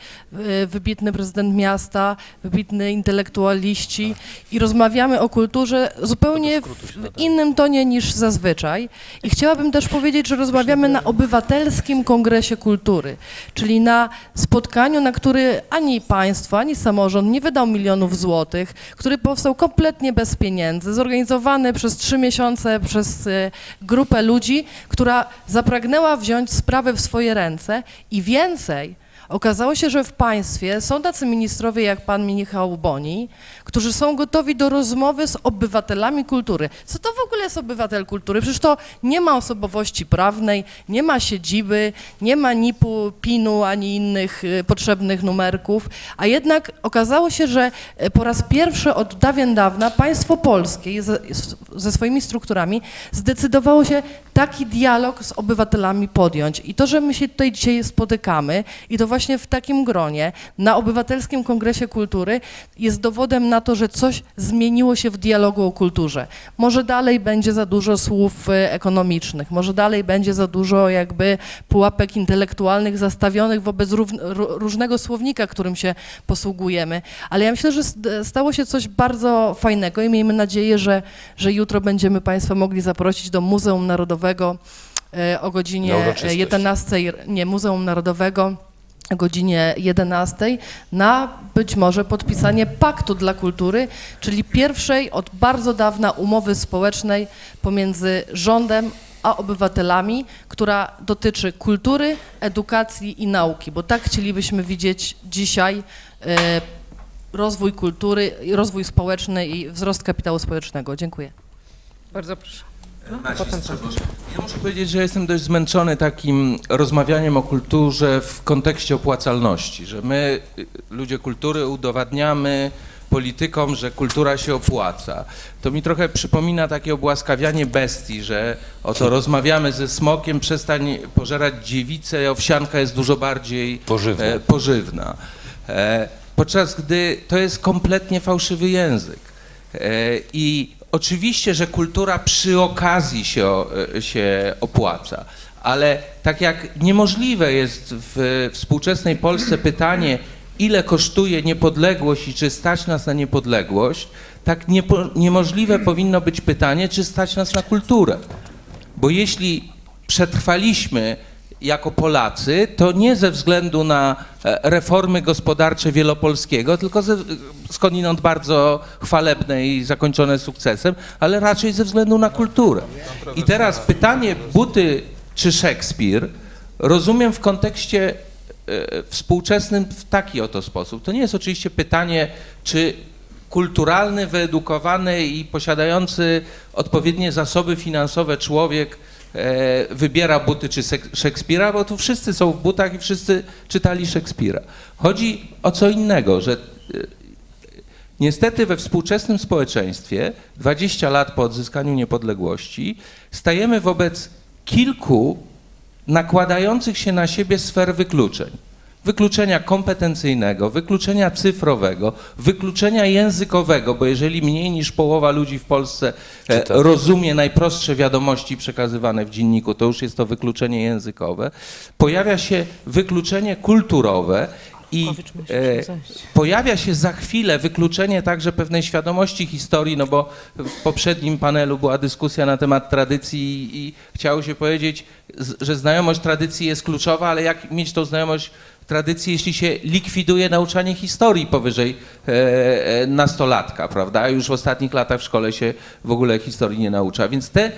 Speaker 12: y, wybitny prezydent miasta, wybitny intelektualiści i rozmawiamy o kulturze zupełnie w innym tonie niż zazwyczaj. I chciałabym też powiedzieć, że rozmawiamy na obywatelskim kongresie kultury, czyli na spotkaniu, na który ani państwo, ani samorząd nie wydał milionów złotych, który powstał kompletnie bez pieniędzy, zorganizowany przez trzy miesiące przez y, grupę ludzi, która zapragnęła wziąć sprawę w swoje ręce i więcej. Okazało się, że w państwie są tacy ministrowie jak pan Michał Boni, którzy są gotowi do rozmowy z obywatelami kultury. Co to w ogóle jest obywatel kultury? Przecież to nie ma osobowości prawnej, nie ma siedziby, nie ma NIP-u, PIN-u ani innych y, potrzebnych numerków, a jednak okazało się, że y, po raz pierwszy od dawien dawna państwo polskie ze swoimi strukturami zdecydowało się taki dialog z obywatelami podjąć. I to, że my się tutaj dzisiaj spotykamy i to właśnie w takim gronie na Obywatelskim Kongresie Kultury jest dowodem na to, że coś zmieniło się w dialogu o kulturze. Może dalej będzie za dużo słów e, ekonomicznych, może dalej będzie za dużo jakby pułapek intelektualnych zastawionych wobec różnego słownika, którym się posługujemy. Ale ja myślę, że st- stało się coś bardzo fajnego i miejmy nadzieję, że, że jutro będziemy Państwa mogli zaprosić do Muzeum Narodowego e, o godzinie
Speaker 2: uroczystość.
Speaker 12: 11, nie, Muzeum Narodowego godzinie 11 na być może podpisanie paktu dla kultury, czyli pierwszej od bardzo dawna umowy społecznej pomiędzy rządem a obywatelami, która dotyczy kultury, edukacji i nauki, bo tak chcielibyśmy widzieć dzisiaj e, rozwój kultury, rozwój społeczny i wzrost kapitału społecznego. Dziękuję.
Speaker 1: Bardzo proszę. No, potem.
Speaker 13: Ja muszę powiedzieć, że jestem dość zmęczony takim rozmawianiem o kulturze w kontekście opłacalności, że my, y, ludzie kultury, udowadniamy politykom, że kultura się opłaca. To mi trochę przypomina takie obłaskawianie bestii, że oto rozmawiamy ze smokiem, przestań pożerać dziewicę, owsianka jest dużo bardziej
Speaker 2: Pożywna.
Speaker 13: e, pożywna. E, podczas gdy to jest kompletnie fałszywy język. E, I oczywiście, że kultura przy okazji się, e, się opłaca, ale tak jak niemożliwe jest w współczesnej Polsce pytanie, ile kosztuje niepodległość i czy stać nas na niepodległość, tak niepo, niemożliwe powinno być pytanie, czy stać nas na kulturę. Bo jeśli przetrwaliśmy jako Polacy, to nie ze względu na e, reformy gospodarcze Wielopolskiego, tylko ze, skądinąd bardzo chwalebne i zakończone sukcesem, ale raczej ze względu na kulturę. I teraz pytanie buty czy Szekspir rozumiem w kontekście e, współczesnym w taki oto sposób. To nie jest oczywiście pytanie, czy kulturalny, wyedukowany i posiadający odpowiednie zasoby finansowe człowiek wybiera buty czy Szekspira, bo tu wszyscy są w butach i wszyscy czytali Szekspira. Chodzi o co innego, że e, niestety we współczesnym społeczeństwie, 20 lat po odzyskaniu niepodległości, stajemy wobec kilku nakładających się na siebie sfer wykluczeń. Wykluczenia kompetencyjnego, wykluczenia cyfrowego, wykluczenia językowego, bo jeżeli mniej niż połowa ludzi w Polsce e,
Speaker 2: Czyta.
Speaker 13: rozumie najprostsze wiadomości przekazywane w dzienniku, to już jest to wykluczenie językowe. Pojawia się wykluczenie kulturowe i e, pojawia się za chwilę wykluczenie także pewnej świadomości historii, no bo w poprzednim panelu była dyskusja na temat tradycji i chciało się powiedzieć, z- że znajomość tradycji jest kluczowa, ale jak mieć tą znajomość tradycji, jeśli się likwiduje nauczanie historii powyżej e, e, nastolatka, prawda? Już w ostatnich latach w szkole się w ogóle historii nie naucza. Więc te e,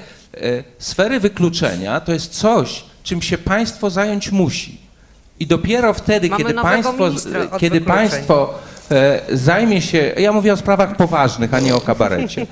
Speaker 13: sfery wykluczenia to jest coś, czym się państwo zająć musi. I dopiero wtedy,
Speaker 1: Mamy
Speaker 13: kiedy państwo, kiedy
Speaker 1: wykluczeń.
Speaker 13: państwo zajmie się, ja mówię o sprawach poważnych, a nie o kabarecie.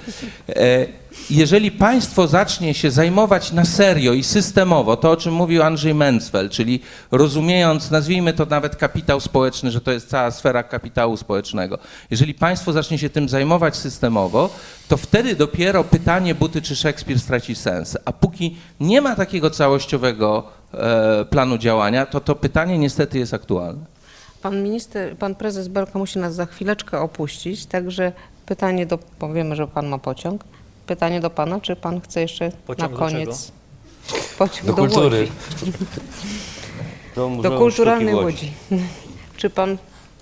Speaker 13: E, jeżeli państwo zacznie się zajmować na serio i systemowo, to o czym mówił Andrzej Mencfel, czyli rozumiejąc, nazwijmy to nawet kapitał społeczny, że to jest cała sfera kapitału społecznego, jeżeli państwo zacznie się tym zajmować systemowo, to wtedy dopiero pytanie Buty czy Szekspir straci sens. A póki nie ma takiego całościowego e, planu działania, to to pytanie niestety jest aktualne.
Speaker 1: Pan minister, pan prezes Belka musi nas za chwileczkę opuścić, także pytanie do, powiemy, że pan ma pociąg. Pytanie do pana, czy pan chce jeszcze
Speaker 8: Pociąg
Speaker 1: na
Speaker 8: do
Speaker 1: koniec? Pociąg
Speaker 2: Do
Speaker 1: do,
Speaker 2: kultury.
Speaker 1: Łodzi.
Speaker 5: Do,
Speaker 1: Do kulturalnej
Speaker 5: w
Speaker 1: Łodzi. Czy pan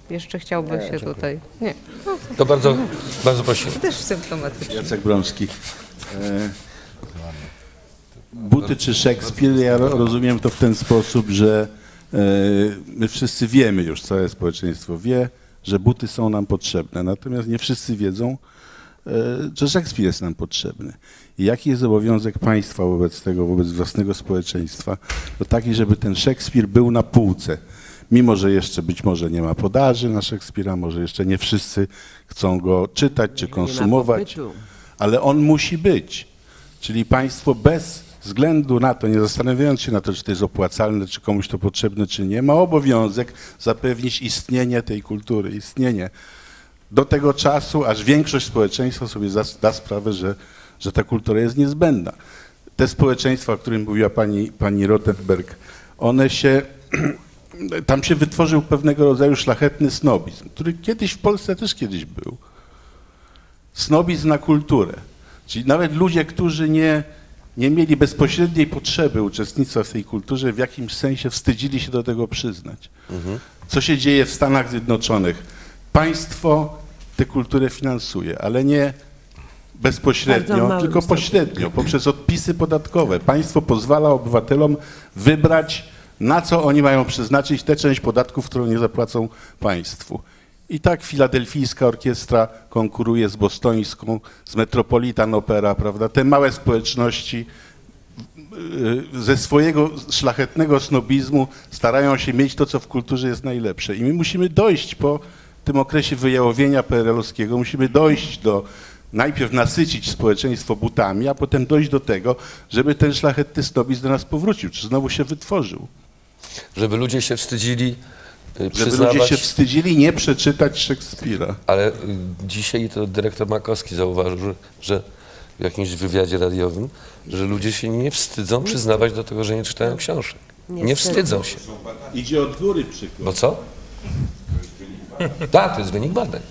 Speaker 1: jeszcze chciałby się tutaj? Nie.
Speaker 2: To bardzo, bardzo prosimy.
Speaker 1: też symptomatycznie.
Speaker 14: Jacek Bromski. E, Buty czy Szekspir, ja ro- rozumiem to w ten sposób, że my wszyscy wiemy już, całe społeczeństwo wie, że buty są nam potrzebne, natomiast nie wszyscy wiedzą, e, że Szekspir jest nam potrzebny. I jaki jest obowiązek państwa wobec tego, wobec własnego społeczeństwa? To taki, żeby ten Szekspir był na półce. Mimo, że jeszcze być może nie ma podaży na Szekspira, może jeszcze nie wszyscy chcą go czytać czy konsumować ale on musi być. Czyli państwo bez względu na to, nie zastanawiając się na to, czy to jest opłacalne, czy komuś to potrzebne, czy nie, ma obowiązek zapewnić istnienie tej kultury, istnienie do tego czasu, aż większość społeczeństwa sobie da sprawę, że, że ta kultura jest niezbędna. Te społeczeństwa, o którym mówiła pani, pani Rottenberg, one się, [CLEARS THROAT] tam się wytworzył pewnego rodzaju szlachetny snobizm, który kiedyś w Polsce też kiedyś był snobizm na kulturę. Czyli nawet ludzie, którzy nie, nie mieli bezpośredniej potrzeby uczestnictwa w tej kulturze, w jakimś sensie wstydzili się do tego przyznać. Co się dzieje w Stanach Zjednoczonych? Państwo tę kulturę finansuje, ale nie bezpośrednio, tylko
Speaker 3: stopniu.
Speaker 14: pośrednio, poprzez odpisy podatkowe. Państwo pozwala obywatelom wybrać, na co oni mają przeznaczyć tę część podatków, którą nie zapłacą państwu. I tak filadelfijska orkiestra konkuruje z bostońską, z Metropolitan Opera, prawda? Te małe społeczności y, ze swojego szlachetnego snobizmu starają się mieć to, co w kulturze jest najlepsze. I my musimy dojść po tym okresie wyjałowienia PRL-owskiego, musimy dojść do, najpierw nasycić społeczeństwo butami, a potem dojść do tego, żeby ten szlachetny snobizm do nas powrócił, czy znowu się wytworzył.
Speaker 2: Żeby ludzie się wstydzili
Speaker 14: Żeby
Speaker 2: przyznawać...
Speaker 14: ludzie się wstydzili nie przeczytać Szekspira.
Speaker 2: Ale y, dzisiaj to dyrektor Makowski zauważył, że, że w jakimś wywiadzie radiowym, że ludzie się nie wstydzą przyznawać do tego, że nie czytają książek. Nie
Speaker 3: Niestety.
Speaker 2: wstydzą się.
Speaker 14: Idzie od góry przykład.
Speaker 2: Bo co? Tak, to jest wynik badań.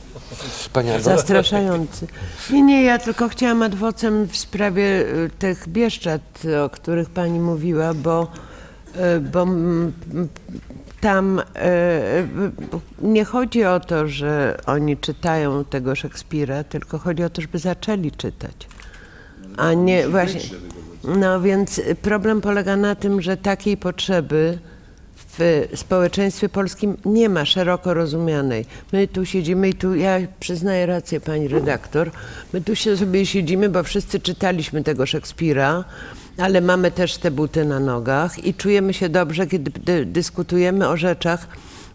Speaker 2: Pani
Speaker 3: Zastraszający. Nie, nie, ja tylko chciałam ad vocem w sprawie y, tych Bieszczad, o których pani mówiła, bo, y, bo tam y, y, nie chodzi o to, że oni czytają tego Szekspira, tylko chodzi o to, żeby zaczęli czytać. A nie właśnie. No więc problem polega na tym, że takiej potrzeby w społeczeństwie polskim nie ma szeroko rozumianej. My tu siedzimy i tu, ja przyznaję rację pani redaktor, my tu się sobie siedzimy, bo wszyscy czytaliśmy tego Szekspira, ale mamy też te buty na nogach i czujemy się dobrze, kiedy dy, dyskutujemy o rzeczach,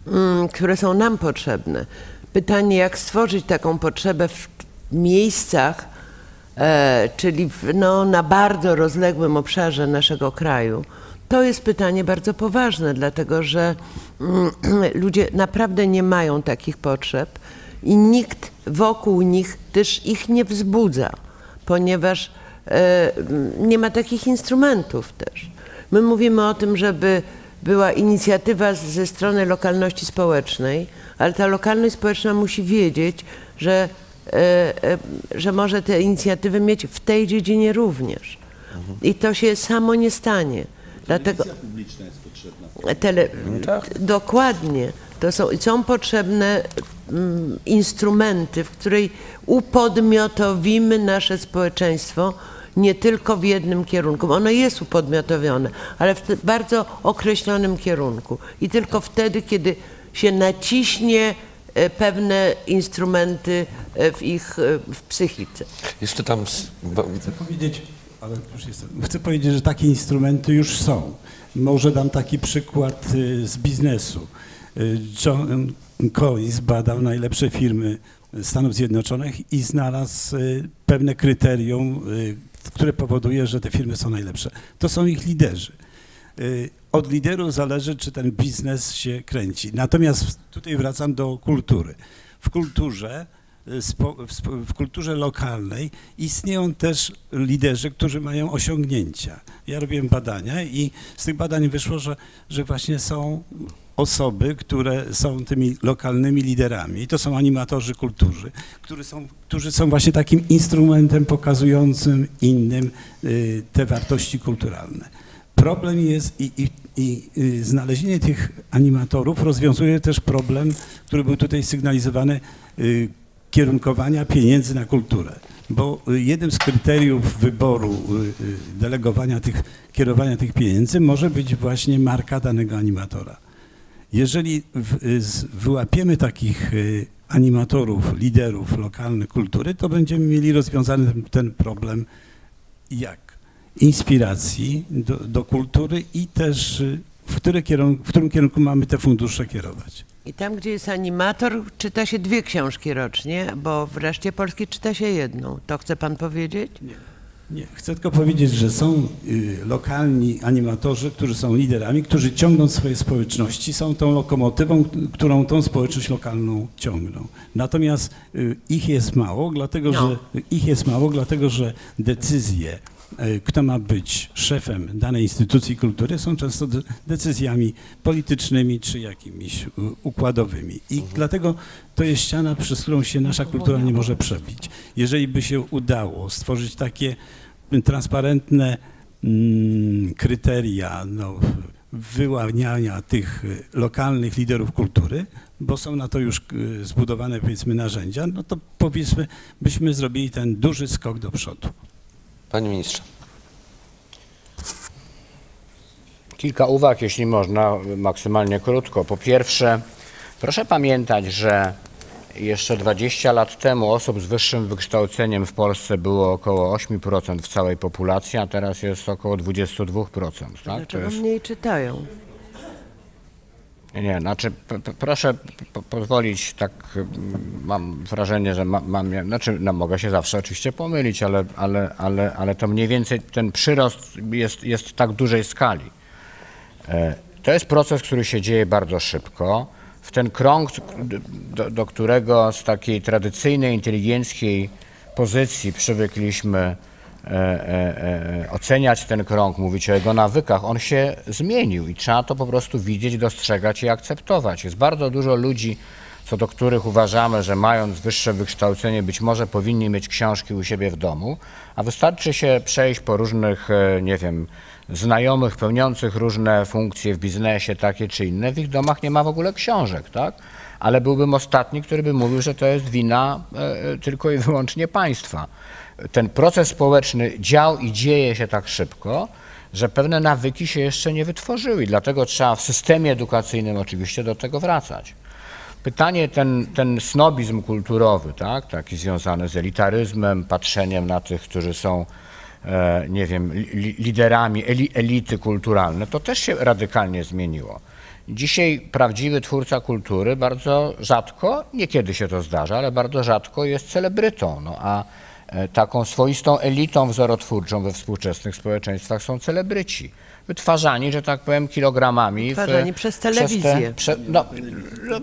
Speaker 3: mm, które są nam potrzebne. Pytanie, jak stworzyć taką potrzebę w miejscach, e, czyli w, no, na bardzo rozległym obszarze naszego kraju, to jest pytanie bardzo poważne, dlatego że mm, [CLEARS THROAT] ludzie naprawdę nie mają takich potrzeb i nikt wokół nich też ich nie wzbudza, ponieważ nie ma takich instrumentów też. My mówimy o tym, żeby była inicjatywa ze strony lokalności społecznej, ale ta lokalność społeczna musi wiedzieć, że, e, e, że może te inicjatywy mieć w tej dziedzinie również. I to się samo nie stanie. Dlatego
Speaker 14: publiczna jest potrzebna.
Speaker 3: tele, dokładnie. To są, są potrzebne mm, instrumenty, w której upodmiotowimy nasze społeczeństwo nie tylko w jednym kierunku. Ono jest upodmiotowione, ale w bardzo określonym kierunku. I tylko wtedy, kiedy się naciśnie e, pewne instrumenty e, w ich e, w psychice.
Speaker 2: jeszcze tam...
Speaker 15: Chcę powiedzieć, ale już jestem. Chcę powiedzieć, że takie instrumenty już są. Może dam taki przykład z biznesu. John Collins badał najlepsze firmy Stanów Zjednoczonych i znalazł pewne kryterium, które powoduje, że te firmy są najlepsze. To są ich liderzy. Y, Od liderów zależy, czy ten biznes się kręci. Natomiast tutaj wracam do kultury. W kulturze y, w kulturze lokalnej istnieją też liderzy, którzy mają osiągnięcia. Ja robiłem badania i z tych badań wyszło, że, że właśnie są osoby, które są tymi lokalnymi liderami. I to są animatorzy kultury, którzy są, którzy są właśnie takim instrumentem pokazującym innym y, te wartości kulturalne. Problem jest i, i, i y, znalezienie tych animatorów rozwiązuje też problem, który był tutaj sygnalizowany, y, kierunkowania pieniędzy na kulturę. Bo jednym z kryteriów wyboru delegowania tych, kierowania tych pieniędzy może być właśnie marka danego animatora. Jeżeli w, z, wyłapiemy takich y, animatorów, liderów lokalnej kultury, to będziemy mieli rozwiązany ten, ten problem jak inspiracji do, do kultury i też y, w, który kierunku, w którym kierunku mamy te fundusze kierować.
Speaker 3: I tam, gdzie jest animator, czyta się dwie książki rocznie, bo w reszcie Polski czyta się jedną. To chce pan powiedzieć?
Speaker 15: Nie. Nie, chcę tylko powiedzieć, że są y, lokalni animatorzy, którzy są liderami, którzy ciągną swoje społeczności, są tą lokomotywą, którą tą społeczność lokalną ciągną. Natomiast y, ich jest mało, dlatego
Speaker 3: No.
Speaker 15: że ich jest mało, dlatego że decyzje, y, kto ma być szefem danej instytucji kultury, są często de- decyzjami politycznymi czy jakimiś y, układowymi. I dlatego to jest ściana, przez którą się nasza kultura nie może przebić. Jeżeli by się udało stworzyć takie transparentne mm, kryteria no, wyłaniania tych y, lokalnych liderów kultury, bo są na to już y, zbudowane powiedzmy narzędzia, no to powiedzmy byśmy zrobili ten duży skok do przodu.
Speaker 2: Panie ministrze.
Speaker 6: Kilka uwag, jeśli można, maksymalnie krótko. Po pierwsze, proszę pamiętać, że jeszcze 20 lat temu osób z wyższym wykształceniem w Polsce było około 8% w całej populacji, a teraz jest około 22%. Tak? To
Speaker 3: Dlaczego
Speaker 6: jest,
Speaker 3: mniej czytają?
Speaker 6: nie, znaczy proszę po- pozwolić, tak mm, mam wrażenie, że ma, mam, znaczy no, mogę się zawsze oczywiście pomylić, ale, ale, ale, ale to mniej więcej ten przyrost jest, jest w tak dużej skali. E, To jest proces, który się dzieje bardzo szybko. W ten krąg, do, do którego z takiej tradycyjnej, inteligenckiej pozycji przywykliśmy e, e, e, oceniać ten krąg, mówić o jego nawykach, on się zmienił i trzeba to po prostu widzieć, dostrzegać i akceptować. Jest bardzo dużo ludzi, co do których uważamy, że mając wyższe wykształcenie, być może powinni mieć książki u siebie w domu, a wystarczy się przejść po różnych, e, nie wiem, znajomych pełniących różne funkcje w biznesie, takie czy inne, w ich domach nie ma w ogóle książek, tak? Ale byłbym ostatni, który by mówił, że to jest wina e, e, tylko i [LAUGHS] wyłącznie państwa. Ten proces społeczny dział i dzieje się tak szybko, że pewne nawyki się jeszcze nie wytworzyły dlatego trzeba w systemie edukacyjnym oczywiście do tego wracać. Pytanie, ten, ten snobizm kulturowy, tak, taki związany z elitaryzmem, patrzeniem na tych, którzy są, nie wiem, li, liderami eli, elity kulturalne, to też się radykalnie zmieniło. Dzisiaj prawdziwy twórca kultury bardzo rzadko, niekiedy się to zdarza, ale bardzo rzadko jest celebrytą, no, a e, taką swoistą elitą wzorotwórczą we współczesnych społeczeństwach są celebryci. Wytwarzani, że tak powiem, kilogramami. w-
Speaker 3: Wytwarzani przez
Speaker 6: te-
Speaker 3: telewizję.
Speaker 6: prze, no, no,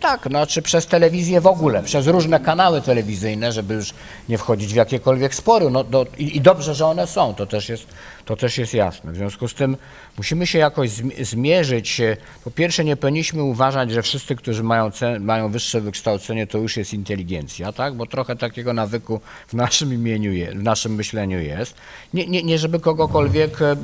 Speaker 6: tak, no, czy przez telewizję w ogóle, przez różne kanały telewizyjne, żeby już nie wchodzić w jakiekolwiek spory. No, do, i, I dobrze, że one są, to też, jest, to też jest jasne. W związku z tym musimy się jakoś zmi- zmierzyć. się- Po pierwsze, nie powinniśmy uważać, że wszyscy, którzy mają, mają wyższe wykształcenie, to już jest inteligencja, tak? bo trochę takiego nawyku w naszym imieniu, je, w naszym myśleniu jest. Nie, nie, nie żeby kogokolwiek e,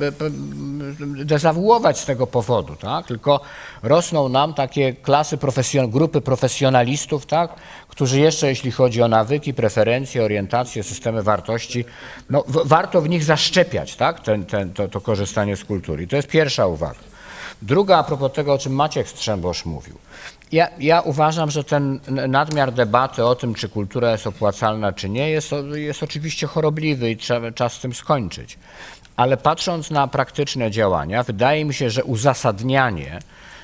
Speaker 6: dezawuować z tego powodu, tak? tylko rosną nam takie klasy, profesjon- grupy profesjonalistów, tak? Którzy jeszcze, jeśli chodzi o nawyki, preferencje, orientacje, systemy wartości, no, w- warto w nich zaszczepiać tak? ten, ten, to, to korzystanie z kultury. To jest pierwsza uwaga. Druga, a propos tego, o czym Maciek Strzembosz mówił. Ja, ja uważam, że ten nadmiar debaty o tym, czy kultura jest opłacalna, czy nie, jest, jest oczywiście chorobliwy i trzeba czas z tym skończyć. Ale patrząc na praktyczne działania, wydaje mi się, że uzasadnianie,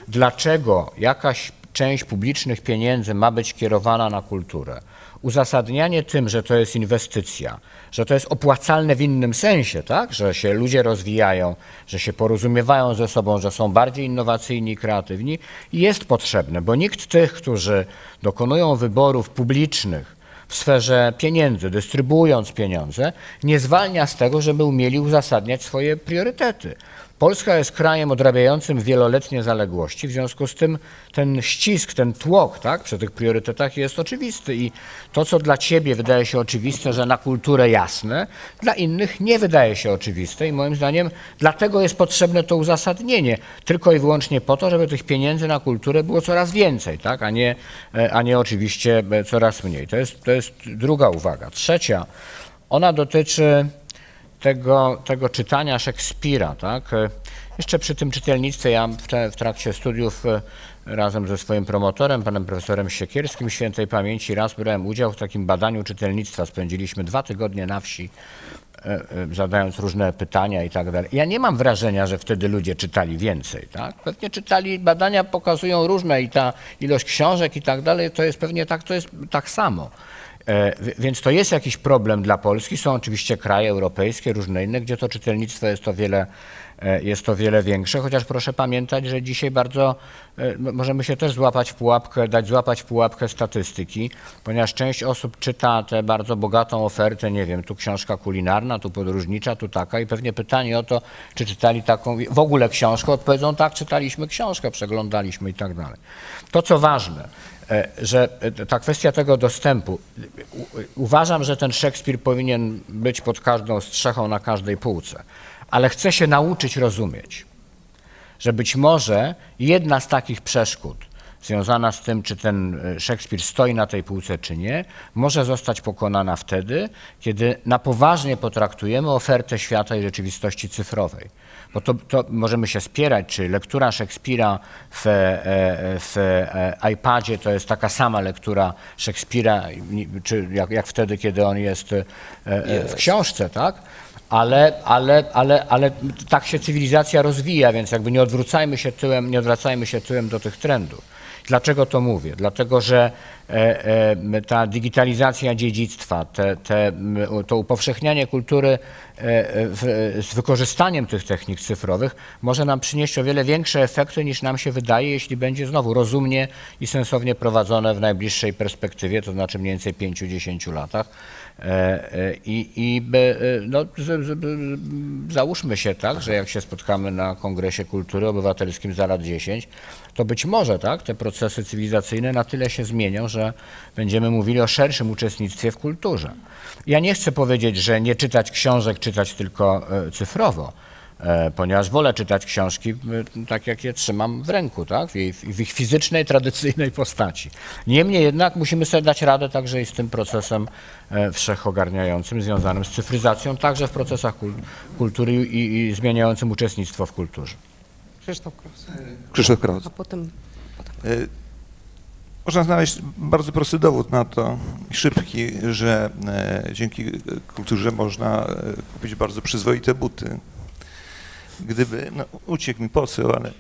Speaker 6: dlaczego jakaś część publicznych pieniędzy ma być kierowana na kulturę, uzasadnianie tym, że to jest inwestycja, że to jest opłacalne w innym sensie, tak? że się ludzie rozwijają, że się porozumiewają ze sobą, że są bardziej innowacyjni kreatywni, jest potrzebne, bo nikt tych, którzy dokonują wyborów publicznych w sferze pieniędzy, dystrybuując pieniądze, nie zwalnia z tego, żeby umieli uzasadniać swoje priorytety. Polska jest krajem odrabiającym wieloletnie zaległości, w związku z tym ten ścisk, ten tłok tak, przy tych priorytetach jest oczywisty i to, co dla ciebie wydaje się oczywiste, że na kulturę jasne, dla innych nie wydaje się oczywiste i moim zdaniem dlatego jest potrzebne to uzasadnienie, tylko i wyłącznie po to, żeby tych pieniędzy na kulturę było coraz więcej, tak, a, nie, e, a nie oczywiście e, coraz mniej. To jest, to jest druga uwaga. Trzecia, ona dotyczy tego, tego czytania Szekspira, tak? Jeszcze przy tym czytelnictwie ja w, te, w trakcie studiów e, razem ze swoim promotorem, panem profesorem Siekierskim świętej pamięci raz brałem udział w takim badaniu czytelnictwa. Spędziliśmy dwa tygodnie na wsi, e, e, zadając różne pytania i tak dalej. Ja nie mam wrażenia, że wtedy ludzie czytali więcej, tak? Pewnie czytali, badania pokazują różne i ta ilość książek i tak dalej, to jest pewnie tak, to jest tak samo. E, wi- Więc to jest jakiś problem dla Polski. Są oczywiście kraje europejskie, różne inne, gdzie to czytelnictwo jest o wiele, e, jest o wiele większe, chociaż proszę pamiętać, że dzisiaj bardzo e, możemy się też złapać w pułapkę, dać złapać pułapkę statystyki, ponieważ część osób czyta tę bardzo bogatą ofertę, nie wiem, tu książka kulinarna, tu podróżnicza, tu taka i pewnie pytanie o to, czy czytali taką w ogóle książkę, odpowiedzą tak, czytaliśmy książkę, przeglądaliśmy i tak dalej. To co ważne, że e, ta kwestia tego dostępu, uważam, że ten Szekspir powinien być pod każdą strzechą na każdej półce, ale chcę się nauczyć rozumieć, że być może jedna z takich przeszkód związana z tym, czy ten e, Szekspir stoi na tej półce, czy nie, może zostać pokonana wtedy, kiedy na poważnie potraktujemy ofertę świata i rzeczywistości cyfrowej. Bo to, to możemy się spierać, czy lektura Szekspira w, e, w e, iPadzie to jest taka sama lektura Szekspira, czy jak, jak wtedy, kiedy on jest e, e, w książce, tak? Ale, ale, ale, ale tak się cywilizacja rozwija, więc jakby nie odwracajmy się tyłem, nie odwracajmy się tyłem do tych trendów. Dlaczego to mówię? Dlatego, że e, e, ta digitalizacja dziedzictwa, te, te, to upowszechnianie kultury e, w, z wykorzystaniem tych technik cyfrowych może nam przynieść o wiele większe efekty niż nam się wydaje, jeśli będzie znowu rozumnie i sensownie prowadzone w najbliższej perspektywie, to znaczy mniej więcej 5-10 latach. E, e, I, i e, no, załóżmy się tak, że jak się spotkamy na Kongresie Kultury Obywatelskim za lat 10, to być może tak, te procesy cywilizacyjne na tyle się zmienią, że będziemy mówili o szerszym uczestnictwie w kulturze. Ja nie chcę powiedzieć, że nie czytać książek, czytać tylko cyfrowo, ponieważ wolę czytać książki e, tak, jak je trzymam w ręku, tak? w, jej, w ich fizycznej, tradycyjnej postaci. Niemniej jednak musimy sobie dać radę także i z tym procesem e, wszechogarniającym, związanym z cyfryzacją, także w procesach kul- kultury i, i zmieniającym uczestnictwo w kulturze.
Speaker 1: Krzysztof Kros.
Speaker 16: Krzysztof Kraus.
Speaker 1: A potem
Speaker 16: Y, Można znaleźć bardzo prosty dowód na to, i szybki, że e, dzięki kulturze można e, kupić bardzo przyzwoite buty. Gdyby, no uciekł mi poseł, ale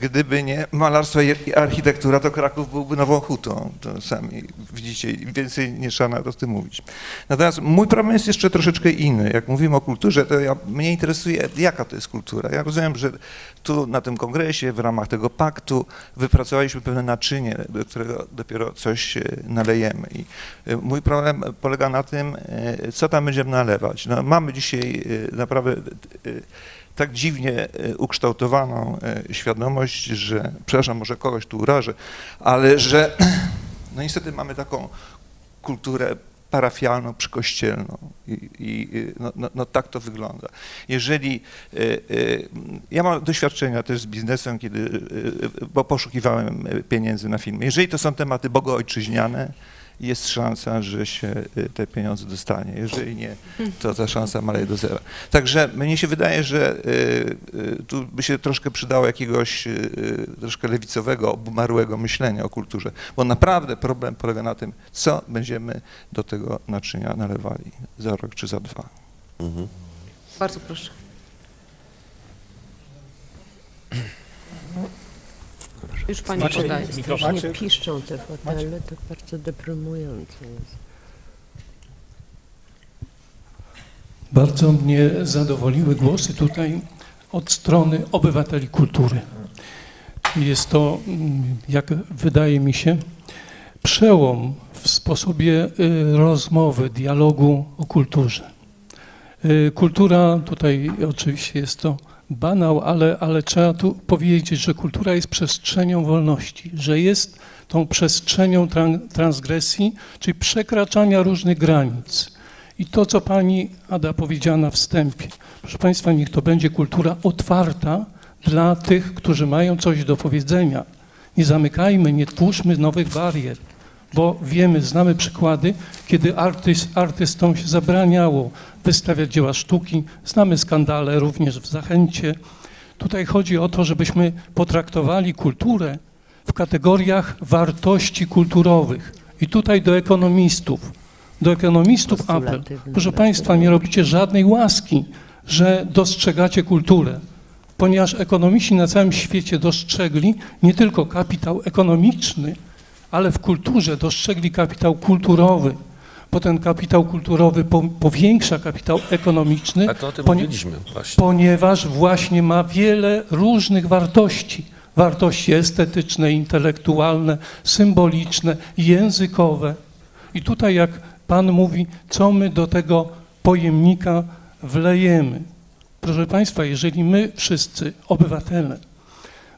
Speaker 16: gdyby nie malarstwo i architektura, to Kraków byłby nową hutą. To sami widzicie, więcej nie trzeba nawet o tym mówić. Natomiast mój problem jest jeszcze troszeczkę inny. Jak mówimy o kulturze, to ja, mnie interesuje, jaka to jest kultura. Ja rozumiem, że tu na tym kongresie, w ramach tego paktu, wypracowaliśmy pewne naczynie, do którego dopiero coś e, nalejemy. I e, mój problem polega na tym, e, co tam będziemy nalewać. No, mamy dzisiaj naprawdę tak dziwnie e, ukształtowaną e, świadomość, że, przepraszam, może kogoś tu urażę, ale że [CLEARS THROAT] no niestety mamy taką kulturę parafialną, przykościelną i, i no, no, no tak to wygląda. Jeżeli, e, ja mam doświadczenia też z biznesem, kiedy, bo poszukiwałem pieniędzy na filmy. Jeżeli to są tematy bogoojczyźniane, jest szansa, że się e, te pieniądze dostanie. Jeżeli nie, to ta szansa maleje do zera. Także mnie się wydaje, że e, e, tu by się troszkę przydało jakiegoś troszkę lewicowego, obumarłego myślenia o kulturze, bo naprawdę problem polega na tym, co będziemy do tego naczynia nalewali za rok czy za dwa.
Speaker 1: bardzo proszę. Już pani
Speaker 3: Maciek,
Speaker 1: podaje.
Speaker 3: Strasznie piszczą te fotele, to bardzo deprymujące jest.
Speaker 17: Bardzo mnie zadowoliły głosy tutaj od strony obywateli kultury. Jest to, mm, jak wydaje mi się, przełom w sposobie y, rozmowy, dialogu o kulturze. Y, Kultura, tutaj oczywiście jest to banał, ale, ale trzeba tu powiedzieć, że kultura jest przestrzenią wolności, że jest tą przestrzenią tran- transgresji, czyli przekraczania różnych granic. I to, co pani Ada powiedziała na wstępie, proszę Państwa, niech to będzie kultura otwarta dla tych, którzy mają coś do powiedzenia. Nie zamykajmy, nie twórzmy nowych barier, bo wiemy, znamy przykłady, kiedy artyst, artystom się zabraniało wystawiać dzieła sztuki. Znamy skandale również w Zachęcie. Tutaj chodzi o to, żebyśmy potraktowali kulturę w kategoriach wartości kulturowych. I tutaj do ekonomistów, do ekonomistów apel. Proszę Państwa, nie robicie żadnej łaski, że dostrzegacie kulturę, ponieważ ekonomiści na całym świecie dostrzegli nie tylko kapitał ekonomiczny, ale w kulturze dostrzegli kapitał kulturowy, bo ten kapitał kulturowy po, powiększa kapitał ekonomiczny,
Speaker 2: A to o tym mówiliśmy właśnie.
Speaker 17: ponieważ właśnie ma wiele różnych wartości. Wartości estetyczne, intelektualne, symboliczne, językowe. I tutaj, jak Pan mówi, co my do tego pojemnika wlejemy. Proszę Państwa, jeżeli my wszyscy, obywatele,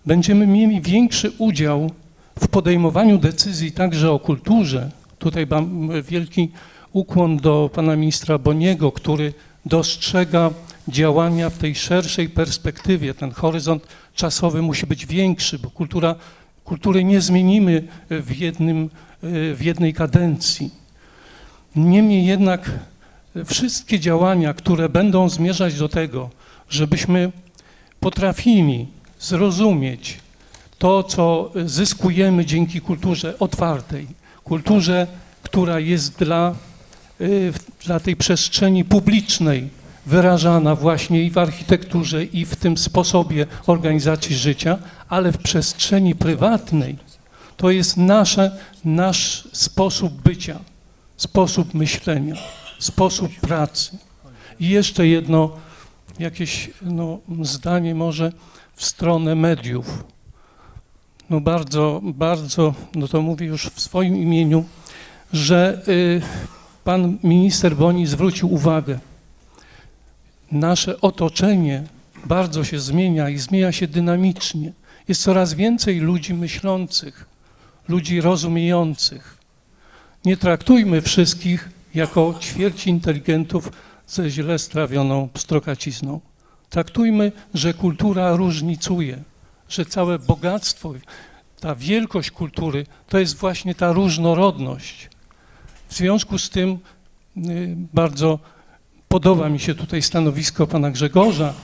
Speaker 17: będziemy mieli większy udział w podejmowaniu decyzji także o kulturze, tutaj mam wielki ukłon do pana ministra Boniego, który dostrzega działania w tej szerszej perspektywie. Ten horyzont czasowy musi być większy, bo kultura, kultury nie zmienimy w, jednym, w jednej kadencji. Niemniej jednak wszystkie działania, które będą zmierzać do tego, żebyśmy potrafili zrozumieć to, co zyskujemy dzięki kulturze otwartej, kulturze, która jest dla, y, dla tej przestrzeni publicznej wyrażana właśnie i w architekturze, i w tym sposobie organizacji życia, ale w przestrzeni prywatnej to jest nasze, nasz sposób bycia, sposób myślenia, sposób pracy. I jeszcze jedno jakieś no, zdanie może w stronę mediów. No bardzo, bardzo, no to mówię już w swoim imieniu, że y, pan minister Boni zwrócił uwagę. Nasze otoczenie bardzo się zmienia i zmienia się dynamicznie. Jest coraz więcej ludzi myślących, ludzi rozumiejących. Nie traktujmy wszystkich jako ćwierci inteligentów ze źle strawioną pstrokacizną. Traktujmy, że kultura różnicuje, że całe bogactwo, ta wielkość kultury to jest właśnie ta różnorodność. W związku z tym y, bardzo podoba mi się tutaj stanowisko pana Grzegorza.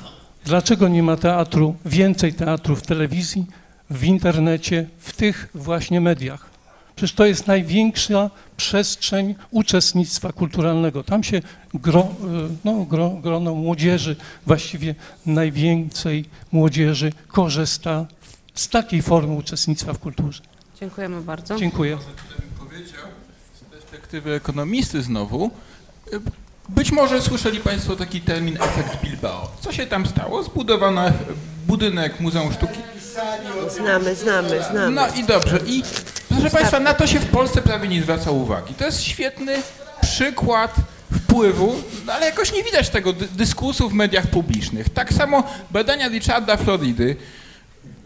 Speaker 17: Dlaczego nie ma teatru, więcej teatru w telewizji, w internecie, w tych właśnie mediach? Przecież to jest największa przestrzeń uczestnictwa kulturalnego. Tam się gro, no, gro, grono młodzieży, właściwie najwięcej młodzieży korzysta z takiej formy uczestnictwa w kulturze.
Speaker 1: Dziękujemy bardzo.
Speaker 17: Dziękuję.
Speaker 11: powiedział z perspektywy ekonomisty znowu, y, być może słyszeli Państwo taki termin efekt Bilbao. Co się tam stało? Zbudowano budynek Muzeum Sztuki.
Speaker 3: Znamy, znamy, znamy.
Speaker 11: No i dobrze. I proszę Państwa, na to się w Polsce prawie nie zwraca uwagi. To jest świetny przykład wpływu, no ale jakoś nie widać tego dy- dyskursu w mediach publicznych. Tak samo badania Richarda Floridy,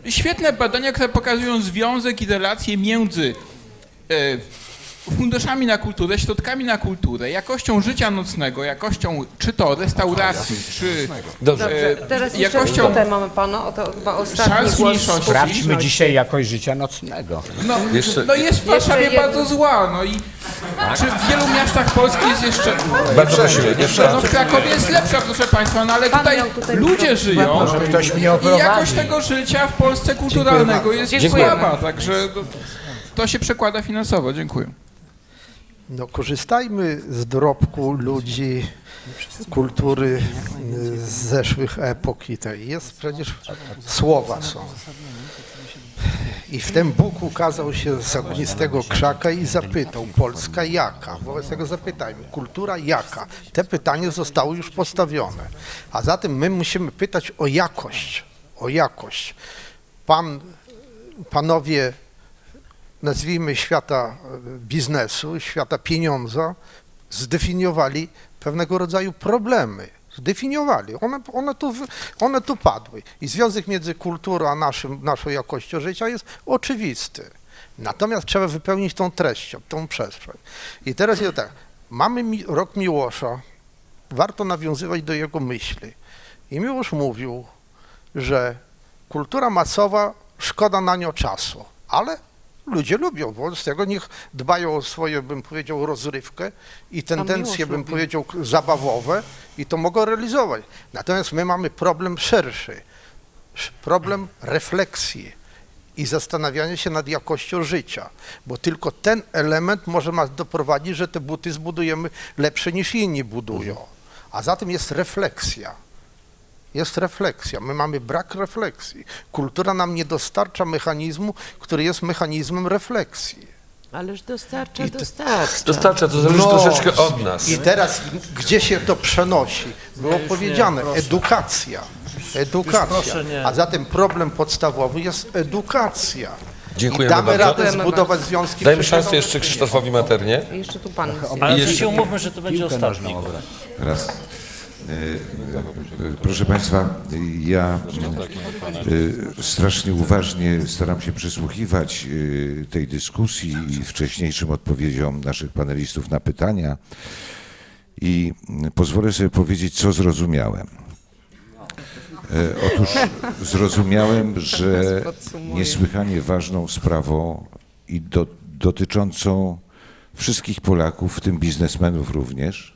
Speaker 11: świetne badania, które pokazują związek i relacje między e, funduszami na kulturę, środkami na kulturę, jakością życia nocnego, jakością czy to restauracji, czy
Speaker 2: Dobrze.
Speaker 1: Dobrze, teraz jeszcze
Speaker 11: jakością
Speaker 1: tutaj mamy pana, oto chyba ostatni
Speaker 11: szans mniejszości.
Speaker 6: Sprawdźmy dzisiaj jakość życia nocnego.
Speaker 11: No,
Speaker 2: Jeszcze-
Speaker 11: no jest w Warszawie
Speaker 1: jedno-
Speaker 11: bardzo zła, no i czy w wielu miastach Polski jest jeszcze...
Speaker 2: Bardzo prosimy, jeszcze
Speaker 11: No w Krakowie jest lepsza, proszę Państwa, no ale tutaj
Speaker 1: tutaj
Speaker 11: ludzie żyją
Speaker 6: Może ktoś mnie
Speaker 11: i jakość tego życia w Polsce kulturalnego jest
Speaker 1: Dziękujemy.
Speaker 11: słaba, także to, to się przekłada finansowo. Dziękuję.
Speaker 18: No, korzystajmy z dorobku ludzi, kultury y, z zeszłych epok i. Jest przecież słowa są. I wtem Bóg ukazał się z ognistego krzaka i zapytał, Polska jaka? Wobec tego zapytajmy, kultura jaka? Te pytanie zostało już postawione. A zatem my musimy pytać o jakość, o jakość. Pan, panowie nazwijmy świata e, biznesu, świata pieniądza, zdefiniowali pewnego rodzaju problemy, Zdefiniowali. One, one, tu, one tu padły. I związek między kulturą a naszym, naszą jakością życia jest oczywisty. Natomiast trzeba wypełnić tą treścią, tą przestrzeń. I teraz jest tak, mamy mi, rok Miłosza, warto nawiązywać do jego myśli. I Miłosz mówił, że kultura masowa, szkoda na nią czasu, ale ludzie lubią, z tego niech dbają o swoje, bym powiedział, rozrywkę i tendencje, bym
Speaker 1: lubi.
Speaker 18: powiedział, zabawowe i to mogą realizować. Natomiast my mamy problem szerszy, sz- problem refleksji i zastanawiania się nad jakością życia, bo tylko ten element może nas doprowadzić, że te buty zbudujemy lepsze niż inni budują. A zatem jest refleksja. Jest refleksja. My mamy brak refleksji. Kultura nam nie dostarcza mechanizmu, który jest mechanizmem refleksji.
Speaker 3: Ależ dostarcza,
Speaker 18: I to-
Speaker 3: dostarcza.
Speaker 2: Dostarcza, to zależy troszeczkę od nas.
Speaker 18: I teraz gdzie się to przenosi? Było powiedziane,
Speaker 8: nie,
Speaker 18: edukacja. Edukacja.
Speaker 8: proszę.
Speaker 18: A zatem problem podstawowy jest edukacja.
Speaker 2: Dziękujemy
Speaker 18: I damy
Speaker 2: bardzo.
Speaker 18: radę zbudować związki
Speaker 2: Dajmy szansę jeszcze Krzysztofowi Maternie.
Speaker 1: Jeszcze tu pan.
Speaker 8: Ale
Speaker 2: jeszcze-
Speaker 8: się umówmy, że to będzie ostatni.
Speaker 19: Raz. E, e, Proszę Państwa, ja e, strasznie uważnie staram się przysłuchiwać tej dyskusji i wcześniejszym odpowiedziom naszych panelistów na pytania i pozwolę sobie powiedzieć, co zrozumiałem. Otóż zrozumiałem, że niesłychanie ważną sprawą i do, dotyczącą wszystkich Polaków, w tym biznesmenów również,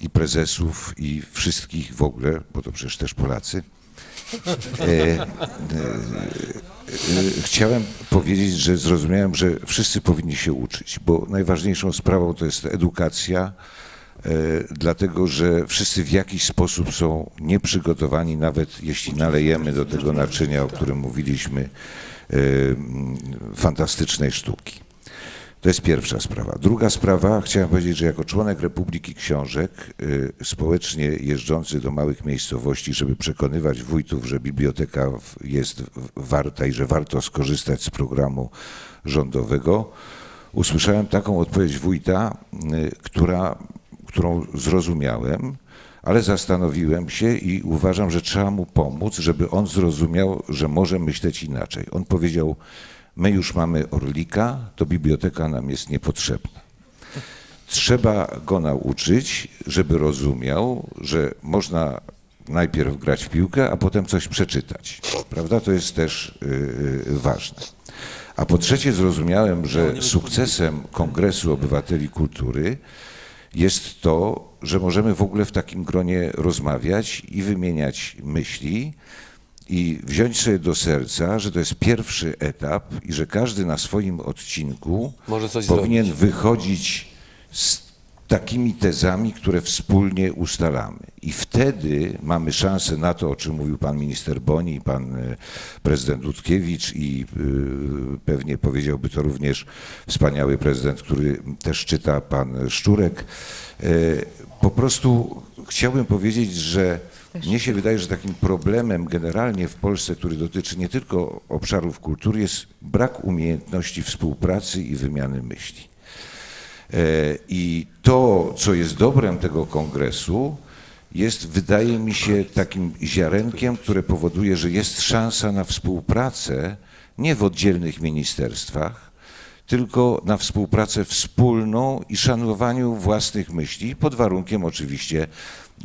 Speaker 19: i prezesów, i wszystkich w ogóle, bo to przecież też Polacy. E, e, e, chciałem powiedzieć, że zrozumiałem, że wszyscy powinni się uczyć, bo najważniejszą sprawą to jest edukacja, e, dlatego że wszyscy w jakiś sposób są nieprzygotowani, nawet jeśli nalejemy do tego naczynia, o którym mówiliśmy, e, fantastycznej sztuki. To jest pierwsza sprawa. Druga sprawa, chciałem powiedzieć, że jako członek Republiki Książek, y, społecznie jeżdżący do małych miejscowości, żeby przekonywać wójtów, że biblioteka jest warta i że warto skorzystać z programu rządowego, usłyszałem taką odpowiedź wójta, y, która, którą zrozumiałem, ale zastanowiłem się i uważam, że trzeba mu pomóc, żeby on zrozumiał, że może myśleć inaczej. On powiedział, my już mamy Orlika, to biblioteka nam jest niepotrzebna. Trzeba go nauczyć, żeby rozumiał, że można najpierw grać w piłkę, a potem coś przeczytać. Prawda? To jest też yy, ważne. A po trzecie zrozumiałem, że sukcesem Kongresu Obywateli Kultury jest to, że możemy w ogóle w takim gronie rozmawiać i wymieniać myśli i wziąć sobie do serca, że to jest pierwszy etap i że każdy na swoim odcinku powinien
Speaker 2: zrobić.
Speaker 19: wychodzić z takimi tezami, które wspólnie ustalamy. I wtedy mamy szansę na to, o czym mówił pan minister Boni, pan e, prezydent Dudkiewicz i y, pewnie powiedziałby to również wspaniały prezydent, który też czyta pan Szczurek. E, Po prostu chciałbym powiedzieć, że mnie się wydaje, że takim problemem generalnie w Polsce, który dotyczy nie tylko obszarów kultury, jest brak umiejętności współpracy i wymiany myśli. E, I to, co jest dobrem tego kongresu, jest, wydaje mi się, takim ziarenkiem, które powoduje, że jest szansa na współpracę nie w oddzielnych ministerstwach, tylko na współpracę wspólną i szanowaniu własnych myśli, pod warunkiem oczywiście,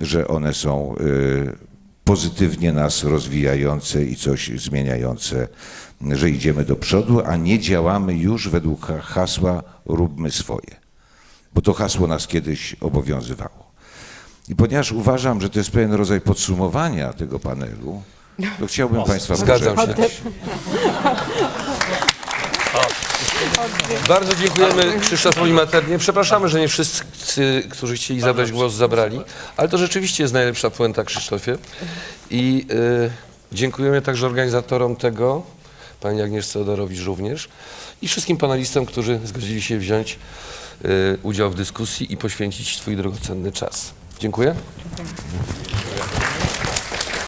Speaker 19: że one są y, pozytywnie nas rozwijające i coś zmieniające, że idziemy do przodu, a nie działamy już według ha- hasła róbmy swoje, bo to hasło nas kiedyś obowiązywało. I ponieważ uważam, że to jest pewien rodzaj podsumowania tego panelu, to chciałbym Państwa
Speaker 2: Zgadzam się. [LAUGHS] Bardzo dziękujemy Krzysztofowi Maternie. Przepraszamy, że nie wszyscy, którzy chcieli zabrać głos, zabrali, ale to rzeczywiście jest najlepsza puenta, Krzysztofie. I y, dziękujemy także organizatorom tego, pani Agnieszce Odorowicz również i wszystkim panelistom, którzy zgodzili się wziąć y, udział w dyskusji i poświęcić swój drogocenny czas. Dziękuję.